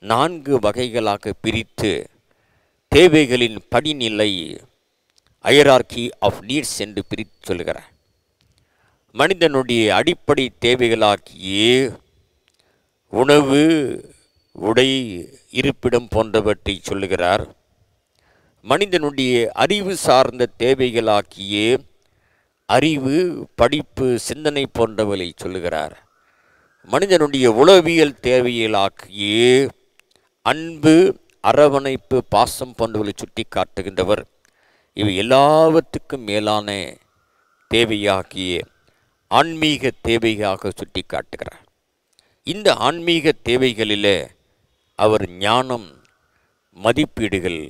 நான்கு வகைகளாக பிரித்து தேவைகளின் படிநிலை அயரார்கி ஆஃப் நீட்ஸ் என்று பிரித்து சொல்கிறார். மனிதனுடைய அடிப்படை தேவைகளாகிய உணவு உடை இருப்பிடம் போன்றவற்றை சொல்லுகிறார். மனிதனுடைய அறிவு சார்ந்த தேவைகளாக்கியே அறிவு படிப்பு சிந்தனை போன்றவர்களை சொல்லுகிறார். மனிதனுடைய உளவியல் தேவைகளாக்கியே அன்பு அரவணைப்பு பாசம் போன்றவர்களை சுட்டி காட்டுகின்றவர் இவை எல்லாவற்றுக்கும் மேலான தேவையாகிய ஆன்மீக தேவையாக சுட்டி காட்டுகிறார் இந்த ஆன்மீக தேவைகளில் அவர் ஞானம் மதிப்பீடுகள்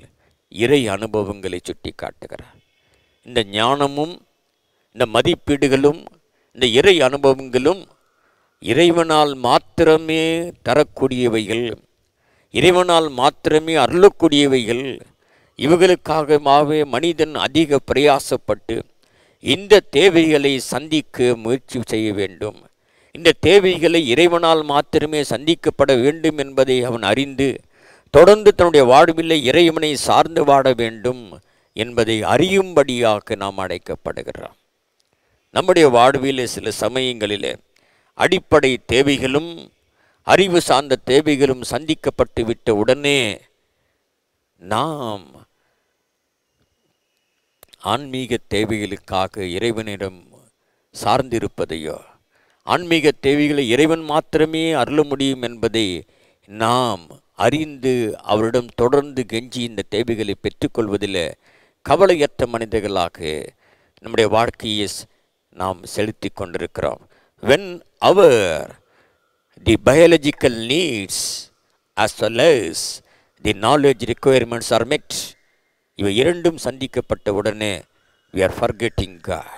இறை அனுபவங்களை சுட்டி காட்டுகிறார். இந்த ஞானமும் இந்த மதிப்பீடுகளும் இந்த இறை அனுபவங்களும் இறைவனால் மாத்திரமே தரக்கூடியவைகள் இறைவனால் மாத்திரமே அருளக்கூடியவைகள் இவர்களுக்காகவே மனிதன் அதிக பிரயாசப்பட்டு இந்த தேவைகளை சந்திக்க முயற்சி செய்ய வேண்டும். இந்த தேவைகளை இறைவனால் மாத்திரமே சந்திக்கப்பட வேண்டும் என்பதை அவன் அறிந்து தொடர்ந்து தன்னுடைய வாழ்விலே இறைவனை சார்ந்து வாட வேண்டும் என்பதை அறியும்படியாக நாம் அழைக்கப்படுகிறோம். நம்முடைய வாழ்விலே சில சமயங்களிலே அடிப்படை தேவைகளும் அறிவு சார்ந்த தேவைகளும் சந்திக்கப்பட்டு விட்ட உடனே நாம் ஆன்மீக தேவைகளுக்காக இறைவனிடம் சார்ந்திருப்பதையோ ஆன்மீக தேவைகளை இறைவன் மாத்திரமே அருள முடியும் என்பதை நாம் அறிந்து அவரிடம் தொடர்ந்து கெஞ்சி இந்த தேவைகளை பெற்றுக்கொள்வதில் கவலையற்ற மனிதர்களாக நம்முடைய வாழ்க்கையை நாம் செலுத்தி கொண்டிருக்கிறோம் when our the biological needs as well as the knowledge requirements are met இவை இரண்டும் சந்திக்கப்பட்ட உடனே we are forgetting God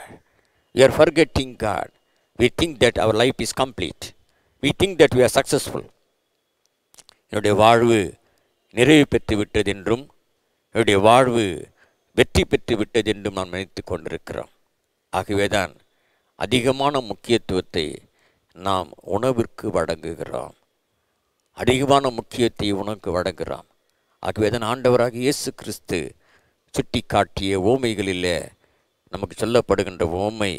we are forgetting God we think that our life is complete we think that we are successful என்னுடைய வாழ்வு நிறைவு பெற்று விட்டதென்றும் என்னுடைய வாழ்வு வெற்றி பெற்று விட்டதென்றும் நாம் நினைத்து கொண்டிருக்கிறோம். ஆகவேதான் அதிகமான முக்கியத்துவத்தை நாம் உணவிற்கு வழங்குகிறோம். அதிகமான முக்கியத்தை உனக்கு வழங்குகிறோம். ஆகவேதான் ஆண்டவராக இயேசு கிறிஸ்து சுட்டி காட்டிய ஓமைகளிலே நமக்கு சொல்லப்படுகின்ற ஓமை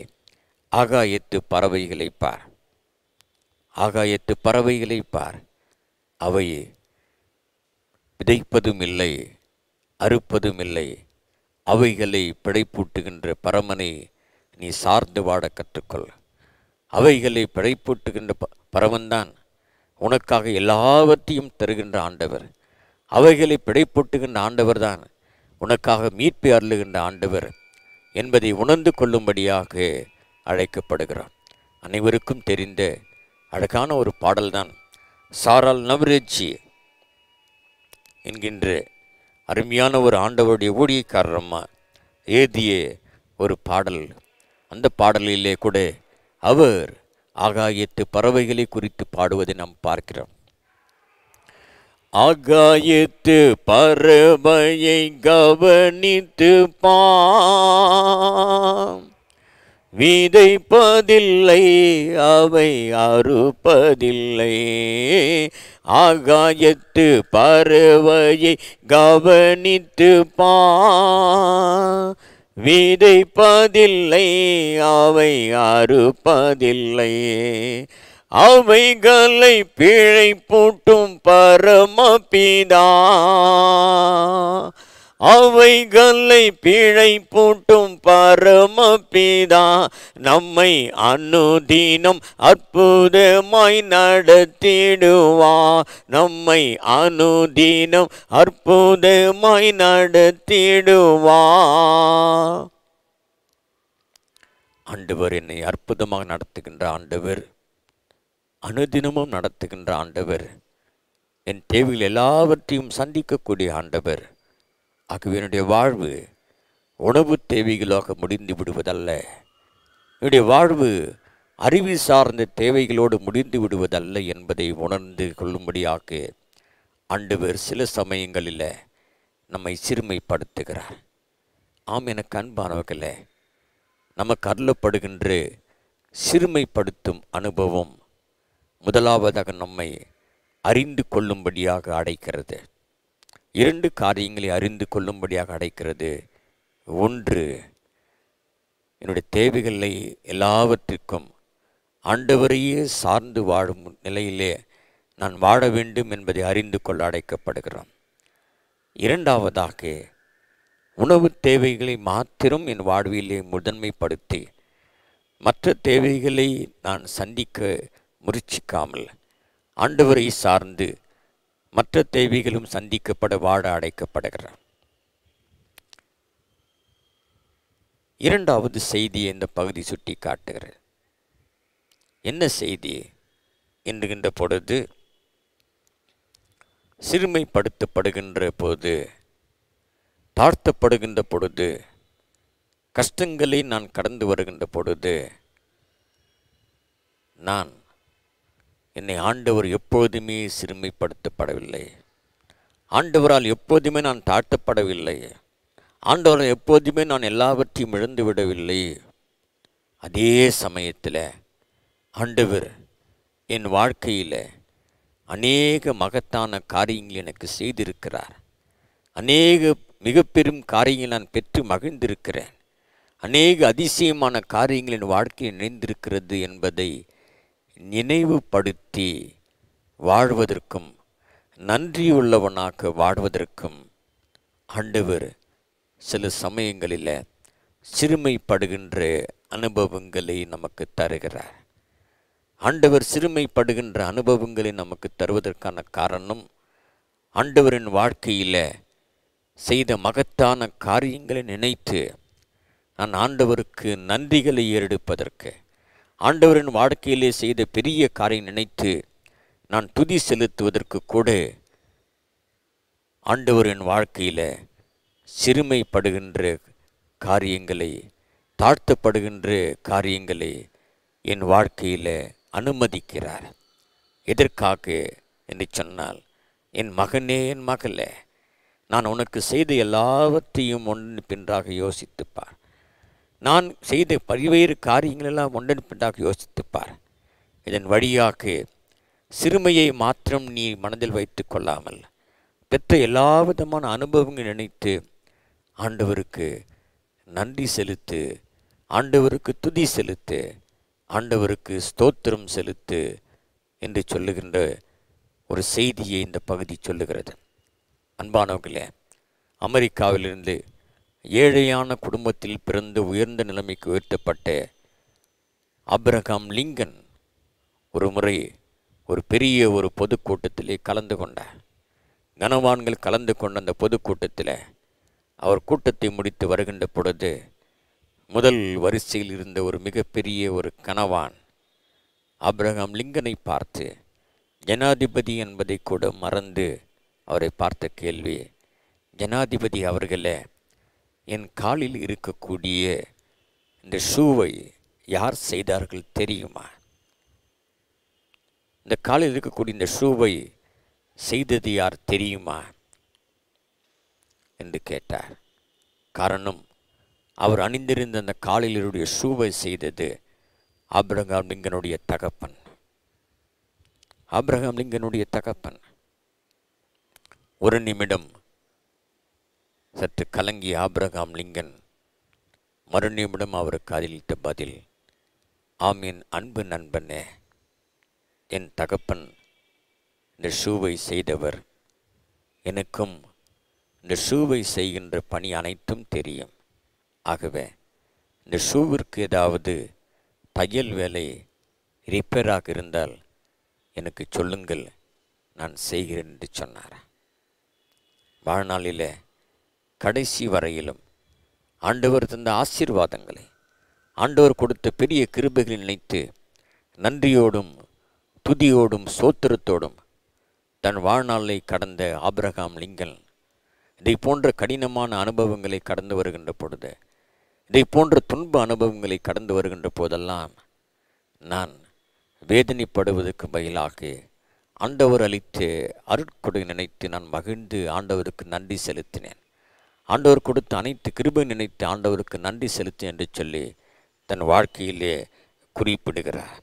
ஆகாயத்து பறவைகளை பார். ஆகாயத்து பறவைகளை பார். அவை விதைப்பதும் இல்லை அறுப்பதும் இல்லை அவைகளை பிழைப்பூட்டுகின்ற பரமனை நீ சார்ந்து வாட கற்றுக்கொள். அவைகளை பிழைப்பூட்டுகின்ற ப பரமன்தான் உனக்காக எல்லாவற்றையும் தருகின்ற ஆண்டவர். அவைகளை பிழைப்பூட்டுகின்ற ஆண்டவர்தான் உனக்காக மீட்பை அருளுகின்ற ஆண்டவர் என்பதை உணர்ந்து கொள்ளும்படியாக அழைக்கப்படுகிறான். அனைவருக்கும் தெரிந்த அழகான ஒரு பாடல்தான் சாரால் நவரேச்சி என்கின்ற அருமையான ஒரு ஆண்டவருடைய ஊழியக்காரரம்மா எழுதிய ஒரு பாடல். அந்த பாடலிலே கூட அவர் ஆகாயத்து பறவைகளை குறித்து பாடுவதை நாம் பார்க்கிறோம். ஆகாயத்து பறவையை கவனித்து பாம். விதைப்பதில்லை அவை அறுப்பதில்லை. ஆகாயத்து பறவையை கவனித்து பா. விதைப்பதில்லை அவை அறுப்பதில்லை. அவைகளை பிழை பூட்டும் பரமபிதா. அவைகளை பிழை பூட்டும் பரமபிதா நம்மை அனுதினம் அற்புதமாய் நடத்திடுவா. நம்மை அனுதினம் அற்புதமாய் நடத்திடுவா. ஆண்டவர் என்னை அற்புதமாக நடத்துகின்ற ஆண்டவர். அனுதினமும் நடத்துகின்ற ஆண்டவர். என் தேவையில் எல்லாவற்றையும் சந்திக்கக்கூடிய ஆண்டவர். ஆகவே என்னுடைய வாழ்வு உணவு தேவைகளாக முடிந்து விடுவதல்ல. என்னுடைய வாழ்வு அறிவு சார்ந்த தேவைகளோடு முடிந்து விடுவதல்ல என்பதை உணர்ந்து கொள்ளும்படியாக ஆண்டவர் சில சமயங்களில் நம்மை சிறுமைப்படுத்துகிறார். ஆம் எனக்கு அன்பானவர்களே நமக்கு அருளப்படுகின்ற சிறுமைப்படுத்தும் அனுபவம் முதலாவதாக நம்மை அறிந்து கொள்ளும்படியாக அடைக்கிறது இரண்டு காரியங்களை அறிந்து கொள்ளும்படியாக அடைக்கிறது. ஒன்று என்னுடைய தேவைகளை எல்லாவற்றிற்கும் ஆண்டவரையே சார்ந்து வாழும் நிலையிலே நான் வாழ வேண்டும் என்பதை அறிந்து கொள்ள அடைக்கப்படுகிறோம். இரண்டாவதாக உணவு தேவைகளை மாத்திரம் என் வாழ்விலே முதன்மைப்படுத்தி மற்ற தேவைகளை நான் சந்திக்க முயற்சிக்காமல் ஆண்டவரை சார்ந்து மற்ற தேவைகளும் சந்திக்கப்பட வாழ அடைக்கப்படுகிறார் இரண்டாவது செய்தியை இந்த பகுதி சுட்டி காட்டுகிறது. என்ன செய்தி? என்கின்ற பொழுது சிறுமைப்படுத்தப்படுகின்ற போது தாழ்த்தப்படுகின்ற பொழுது கஷ்டங்களை நான் கடந்து வருகின்ற பொழுது நான் என்னை ஆண்டவர் எப்பொழுதுமே சிறுமைப்படுத்தப்படவில்லை. ஆண்டவரால் எப்போதுமே நான் தாழ்த்தப்படவில்லை. ஆண்டவரால் எப்போதுமே நான் எல்லாவற்றையும் இழந்து விடவில்லை. அதே சமயத்தில் ஆண்டவர் என் வாழ்க்கையில் அநேக மகத்தான காரியங்கள் எனக்கு செய்திருக்கிறார். அநேக மிக பெரும் காரியங்கள் நான் பெற்று மகிழ்ந்திருக்கிறேன். அநேக அதிசயமான காரியங்கள் என் வாழ்க்கையில் நினைந்திருக்கிறது என்பதை நினைவுபடுத்தி வாழ்வதற்கும் நன்றியுள்ளவனாக வாழ்வதற்கும் ஆண்டவர் சில சமயங்களில் சிறுமைப்படுகின்ற அனுபவங்களை நமக்கு தருகிறார். ஆண்டவர் சிறுமைப்படுகின்ற அனுபவங்களை நமக்கு தருவதற்கான காரணம் ஆண்டவரின் வாழ்க்கையில் செய்த மகத்தான காரியங்களை நினைத்து நான் ஆண்டவருக்கு நன்றிகளை ஏறெடுப்பதற்கு ஆண்டவரின் வாழ்க்கையிலே செய்த பெரிய காரியம் நினைத்து நான் துதி செலுத்துவதற்கு கூட ஆண்டவரின் வாழ்க்கையில் சிறுமைப்படுகின்ற காரியங்களை தாழ்த்தப்படுகின்ற காரியங்களை என் வாழ்க்கையில் அனுமதிக்கிறார். எதற்காக என்று சொன்னால் என் மகனே என் மகளே நான் உனக்கு செய்த எல்லாவற்றையும் ஒன்று பின்றாக யோசித்துப்பார். நான் செய்த பல்வேறு காரியங்களெல்லாம் ஒன்றன்பட்டாக யோசித்துப்பார். இதன் வழியாக சிறுமையை மாத்திரம் நீ மனதில் வைத்து கொள்ளாமல் பெற்ற எல்லா விதமான அனுபவங்கள் நினைத்து ஆண்டவருக்கு நன்றி செலுத்து ஆண்டவருக்கு துதி செலுத்து ஆண்டவருக்கு ஸ்தோத்திரம் செலுத்து என்று சொல்லுகின்ற ஒரு செய்தியை இந்த பகுதி சொல்லுகிறது. அன்பானவர்களே அமெரிக்காவிலிருந்து ஏழையான குடும்பத்தில் பிறந்து உயர்ந்த நிலைமைக்கு உயர்த்தப்பட்ட அப்ரஹாம் லிங்கன் ஒரு முறை ஒரு பெரிய ஒரு பொதுக்கூட்டத்திலே கலந்து கொண்டார் கனவான்கள் கலந்து கொண்ட அந்த பொதுக்கூட்டத்தில் அவர் கூட்டத்தை முடித்து வருகின்ற பொழுது முதல் வரிசையில் இருந்த ஒரு மிகப்பெரிய ஒரு கனவான் அப்ரஹாம் லிங்கனை பார்த்து ஜனாதிபதி என்பதை கூட மறந்து அவரை பார்த்த கேள்வி ஜனாதிபதி அவர்களே என் காலில் இருக்கக்கூடிய இந்த ஷூவை யார் செய்தார்கள் தெரியுமா? இந்த காலில் இருக்கக்கூடிய இந்த ஷூவை செய்தது யார் தெரியுமா? என்று கேட்டார். காரணம் அவர் அணிந்திருந்த அந்த காலிலருடைய ஷூவை செய்தது ஆப்ரஹாம் லிங்கனுடைய தகப்பன். ஆப்ரஹாம் லிங்கனுடைய தகப்பன். ஒரு நிமிடம் சற்று கலங்கிய ஆப்ரகாம் லிங்கன் மறுநிமிடம் அவருக்கு அதிலிட்ட பதில் ஆம் என் அன்பு நண்பனே என் தகப்பன் இந்த ஷூவை செய்தவர். எனக்கும் இந்த ஷூவை செய்கின்ற பணி அனைத்தும் தெரியும். ஆகவே இந்த ஷூவிற்கு ஏதாவது தையல் வேலை ரிப்பேராக இருந்தால் எனக்கு சொல்லுங்கள் நான் செய்கிறேன் என்று சொன்னார். வாழ்நாளில் கடைசி வரையிலும் ஆண்டவர் தந்த ஆசீர்வாதங்களை ஆண்டவர் கொடுத்த பெரிய கிருபைகளை நினைத்து நன்றியோடும் துதியோடும் சோத்திரத்தோடும் தன் வாழ்நாளை கடந்த ஆபிரகாம் லிங்கன் இதை போன்ற கடினமான அனுபவங்களை கடந்து வருகின்ற பொழுது இதை போன்ற துன்ப அனுபவங்களை கடந்து வருகின்ற போதெல்லாம் நான் வேதனைப்படுவதற்கு பதிலாக ஆண்டவர் அளித்து அருட்கொடை நினைத்து நான் மகிழ்ந்து ஆண்டவருக்கு நன்றி செலுத்தினேன். ஆண்டவர் கொடுத்த அனைத்து கிருபை நினைத்து ஆண்டவருக்கு நன்றி செலுத்து என்று சொல்லி தன் வாழ்க்கையிலே குறிப்பிடுகிறார்.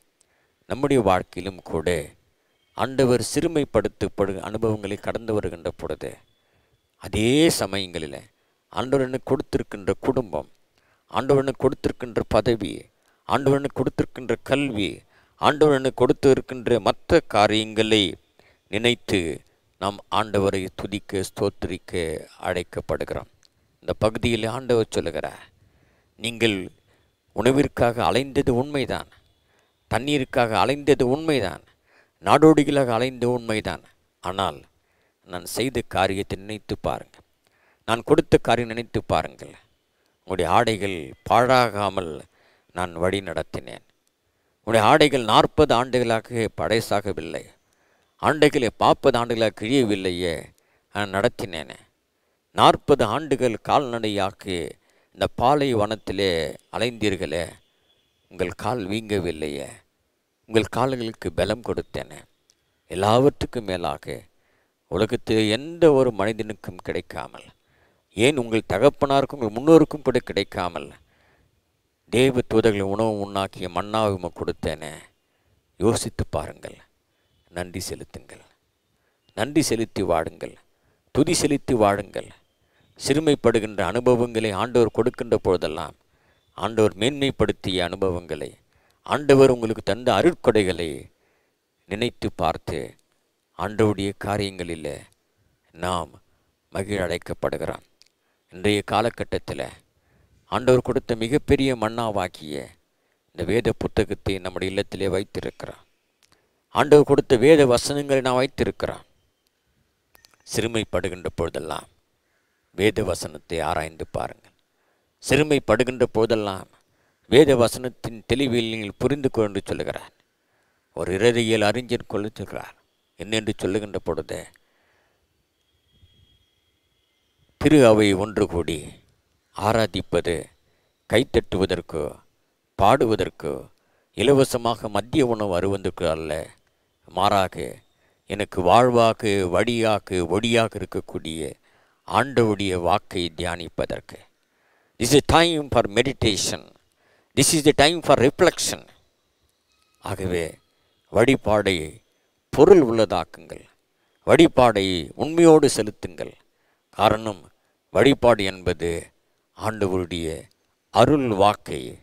நம்முடைய வாழ்க்கையிலும் கூட ஆண்டவர் சிறுமைப்படுத்தப்படு அனுபவங்களை கடந்து வருகின்ற பொழுது அதே சமயங்களில் ஆண்டவனுக்கு கொடுத்திருக்கின்ற குடும்பம் ஆண்டவனுக்கு கொடுத்திருக்கின்ற பதவி ஆண்டவனுக்கு கொடுத்திருக்கின்ற கல்வி ஆண்டவனுக்கு கொடுத்திருக்கின்ற மற்ற காரியங்களை நினைத்து நாம் ஆண்டவரை துதிக்க ஸ்தோத்திரிக்க அழைக்கப்படுகிறோம். இந்த பகுதியில் ஆண்டவர் சொல்லுகிறார் நீங்கள் உணவிற்காக அலைந்தது உண்மைதான் தண்ணீருக்காக அலைந்தது உண்மைதான் நாடோடிகளாக அலைந்த உண்மைதான். ஆனால் நான் செய்த காரியத்தை நினைத்து பாருங்கள். நான் கொடுத்த காரியம் நினைத்து பாருங்கள். உங்களுடைய ஆடைகள் பாழாகாமல் நான் வழி நடத்தினேன். உங்களுடைய ஆடைகள் நாற்பது ஆண்டுகளாக படைசாகவில்லை ஆண்டைகளை பாப்பது ஆண்டுகளாக கிழியவில்லையே. நான் நடத்தினேனே. நாற்பது ஆண்டுகள் கால்நடையாக்கி இந்த பாலை வனத்திலே அலைந்தீர்களே உங்கள் கால் வீங்கவில்லையே உங்கள் கால்களுக்கு பலம் கொடுத்தேனே. எல்லாவற்றுக்கும் மேலாக உலகத்தில் எந்த ஒரு மனிதனுக்கும் கிடைக்காமல் ஏன் உங்கள் தகப்பனாருக்கும் உங்கள் முன்னோருக்கும் கூட கிடைக்காமல் தேவ தூதர்களை உணவு உண்ணாக்கிய மன்னாவை கொடுத்தேனே. யோசித்து பாருங்கள் நன்றி செலுத்துங்கள் நன்றி செலுத்தி வாடுங்கள் துதி செலுத்தி வாடுங்கள் சிறுமைப்படுகின்ற அனுபவங்களை ஆண்டவர் கொடுக்கின்ற பொழுதெல்லாம் ஆண்டவர் மேன்மைப்படுத்திய அனுபவங்களை ஆண்டவர் உங்களுக்கு தந்த அருட்கொடைகளை நினைத்து பார்த்து ஆண்டவுடைய காரியங்களில் நாம் மகிழ அழைக்கப்படுகிறோம். இன்றைய காலகட்டத்தில் ஆண்டவர் கொடுத்த மிகப்பெரிய மன்னாவாக்கிய இந்த வேத புத்தகத்தை நம்முடைய இல்லத்திலே வைத்திருக்கிறோம். ஆண்டவர் கொடுத்த வேத வசனங்களை நான் வைத்திருக்கிறோம். சிறுமைப்படுகின்ற பொழுதெல்லாம் வேத வசனத்தை ஆராய்ந்து பாருங்கள். சிறுமைப்படுகின்ற போதெல்லாம் வேத வசனத்தின் தெளிவில் நீங்கள் புரிந்து கொண்டு சொல்லுகிறார். ஒரு இறுதியில் அறிஞர் கொள்ள சொல்கிறார் என்னென்று சொல்லுகின்ற பொழுது திரு அவை ஒன்று கூடி ஆராதிப்பது கைத்தட்டுவதற்கோ பாடுவதற்கோ இலவசமாக மத்திய உணவு அருவதற்கு அல்ல. மாறாக எனக்கு வாழ்வாக்கு வழியாக்கு ஒடியாக இருக்கக்கூடிய ஆண்டவுடைய வாக்கை தியானிப்பதற்கு. This is time for meditation this is the time for reflection ஆகவே வழிபாடை பொருள் உள்ளதாக்குங்கள். வழிபாடை உண்மையோடு செலுத்துங்கள். காரணம் வழிபாடு என்பது ஆண்டவருடைய அருள் வாக்கை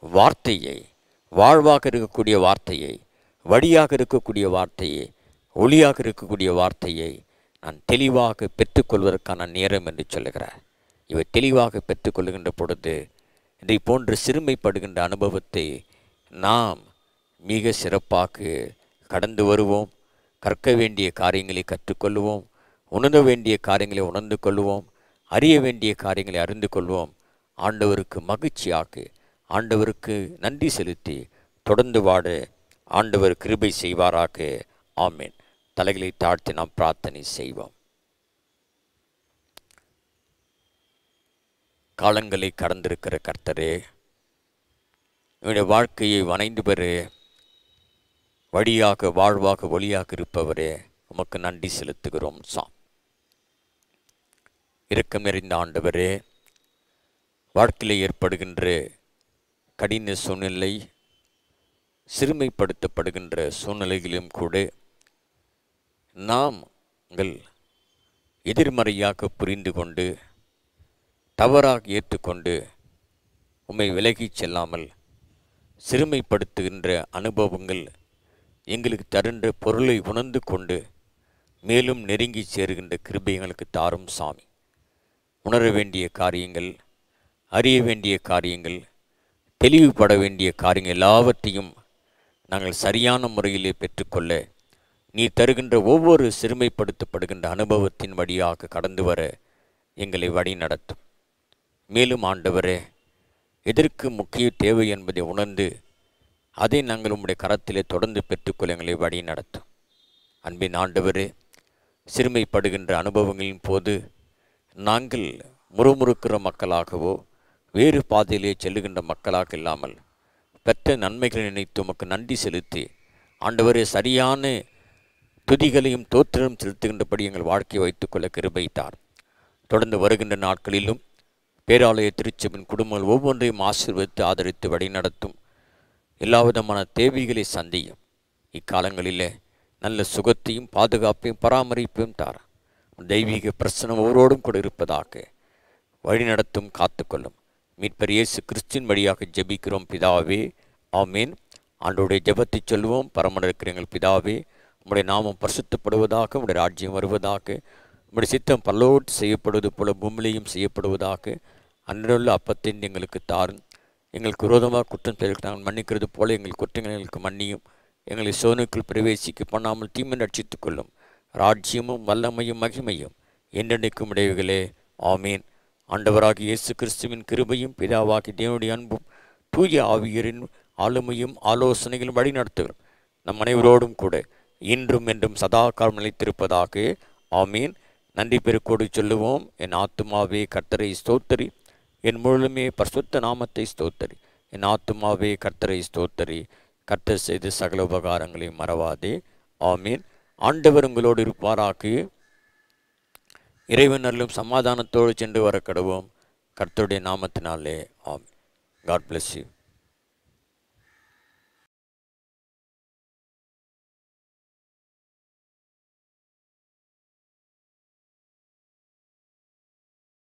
வார்த்தையை வாழ்வாக இருக்கக்கூடிய வார்த்தையை வழியாக இருக்கக்கூடிய வார்த்தையை ஒளியாக இருக்கக்கூடிய வார்த்தையை நான் தெளிவாக பெற்றுக்கொள்வதற்கான நேரம் என்று சொல்லுகிறார். இவை தெளிவாக பெற்றுக்கொள்கின்ற பொழுது இதை போன்று சிறுமைப்படுகின்ற அனுபவத்தை நாம் மிக சிறப்பாக கடந்து வருவோம். கற்க வேண்டிய காரியங்களை கற்றுக்கொள்வோம். உணர வேண்டிய காரியங்களை உணர்ந்து கொள்வோம். அறிய வேண்டிய காரியங்களை அறிந்து கொள்வோம். ஆண்டவருக்கு மகிழ்ச்சியாக்கு ஆண்டவருக்கு நன்றி செலுத்தி தொடர்ந்து வாட ஆண்டவர் கிருபை செய்வாராக. ஆமேன். தலைகளை தாழ்த்தி நாம் பிரார்த்தனை செய்வோம். காலங்களை கடந்திருக்கிற கர்த்தரே என்னுடைய வாழ்க்கையை வணைந்து பெறு. வழியாக வாழ்வாக ஒளியாக இருப்பவரே உமக்கு நன்றி செலுத்துகிறோம் சாம். இரக்கமெறிந்த ஆண்டவரே வாழ்க்கையில் ஏற்படுகின்ற கடின சூழ்நிலை சிறுமைப்படுத்தப்படுகின்ற சூழ்நிலைகளிலும் கூட நாம் எதிர்மறையாக புரிந்து கொண்டு தவறாக ஏற்றுக்கொண்டு உம்மை விலகிச் செல்லாமல் சிறுமைப்படுத்துகின்ற அனுபவங்கள் எங்களுக்கு தருகின்ற பொருளை உணர்ந்து கொண்டு மேலும் நெருங்கி சேருகின்ற கிருபை எங்களுக்கு தாரும் சாமி. உணர வேண்டிய காரியங்கள் அறிய வேண்டிய காரியங்கள் தெளிவுபட வேண்டிய காரியங்கள் எல்லாவற்றையும் நாங்கள் சரியான முறையிலே பெற்றுக்கொள்ள நீ தருகின்ற ஒவ்வொரு சிறுமைப்படுத்தப்படுகின்ற அனுபவத்தின் வழியாக கடந்து வர எங்களை வழி நடத்தும். மேலும் ஆண்டவரே எதற்கு முக்கிய தேவை என்பதை உணர்ந்து அதை நாங்கள் உம்முடைய கரத்திலே தொடர்ந்து பெற்றுக்கொள்ள எங்களை வழி நடத்தும். அன்பின் ஆண்டவரே சிறுமைப்படுகின்ற அனுபவங்களின் போது நாங்கள் முறுமுறுக்கிற மக்களாகவோ வேறு பாதையிலே செல்லுகின்ற மக்களாக இல்லாமல் பெற்ற நன்மைகளை நினைத்து உமக்கு நன்றி செலுத்தி ஆண்டவரே சரியான துதிகளையும் தோற்றலும் செலுத்துகின்றபடி எங்கள் வாழ்க்கையை வைத்துக்கொள்ள கிருபைத்தார். தொடர்ந்து வருகின்ற நாட்களிலும் பேராலய திருச்சபின் குடும்பங்கள் ஒவ்வொன்றையும் ஆசீர்வதித்து ஆதரித்து வழிநடத்தும். எல்லா விதமான தேவைகளை சந்தியும். இக்காலங்களிலே நல்ல சுகத்தையும் பாதுகாப்பையும் பராமரிப்பையும் தார். தெய்வீக பிரசனம் ஒவ்வொருவரோடும் கூட இருப்பதாக வழிநடத்தும் காத்துக்கொள்ளும். மீட்பர் இயேசு கிறிஸ்தின் வழியாக ஜெபிக்கிறோம் பிதாவே. ஆமீன். ஆண்டோடைய ஜெபத்தை சொல்வோம் பரமன இருக்கிற எங்கள் பிதாவே. உம்முடைய நாமம் பரிசுத்தப்படுவதாக உம்முடைய ராஜ்யம் வருவதாக உம்முடைய சித்தம் பல்லோட்டு செய்யப்படுவது போல பூமிலையும் செய்யப்படுவதாக. அன்றுள்ள அப்பத்தின் எங்களுக்கு தாரும். எங்களுக்கு விரோதமாக குற்றம் செய்து நாங்கள் மன்னிக்கிறது போல எங்கள் குற்றங்கள் எங்களுக்கு மன்னியும். எங்களை சோனுக்குள் பிரவேசிக்க பண்ணாமல் தீமை ரட்சித்துக் கொள்ளும். ராஜ்யமும் வல்லமையும் மகிமையும் என்றென்றைக்கும் இடைவுகளே ஆமீன். ஆண்டவராகிய இயேசு கிறிஸ்துவின் கிருபையும் பிதாவாகி தேவனுடைய அன்பும் தூய ஆவியரின் ஆளுமையும் ஆலோசனைகளும் வழி நடத்துகிறோம் நம் அனைவரோடும் கூட இன்றும் என்றும் சதா காலம் நிலைத்திருப்பதாக. ஆமீன். நன்றி பெருக்கோடு சொல்லுவோம். என் ஆத்துமாவே கர்த்தரை ஸ்தோத்தரி. என் முழுமே பரிசுத்த நாமத்தை ஸ்தோத்தரி. என் ஆத்துமாவே கர்த்தரை ஸ்தோத்தரி. கர்த்தர் செய்த சகல உபகாரங்களையும் மறவாதே. ஆமீன். ஆண்டவர் உங்களோடு இருப்பாராக்கு இறைவனர்களும் சமாதானத்தோடு சென்று வர கடவோம் கர்த்தருடைய நாமத்தினாலே. ஆமீன். God bless you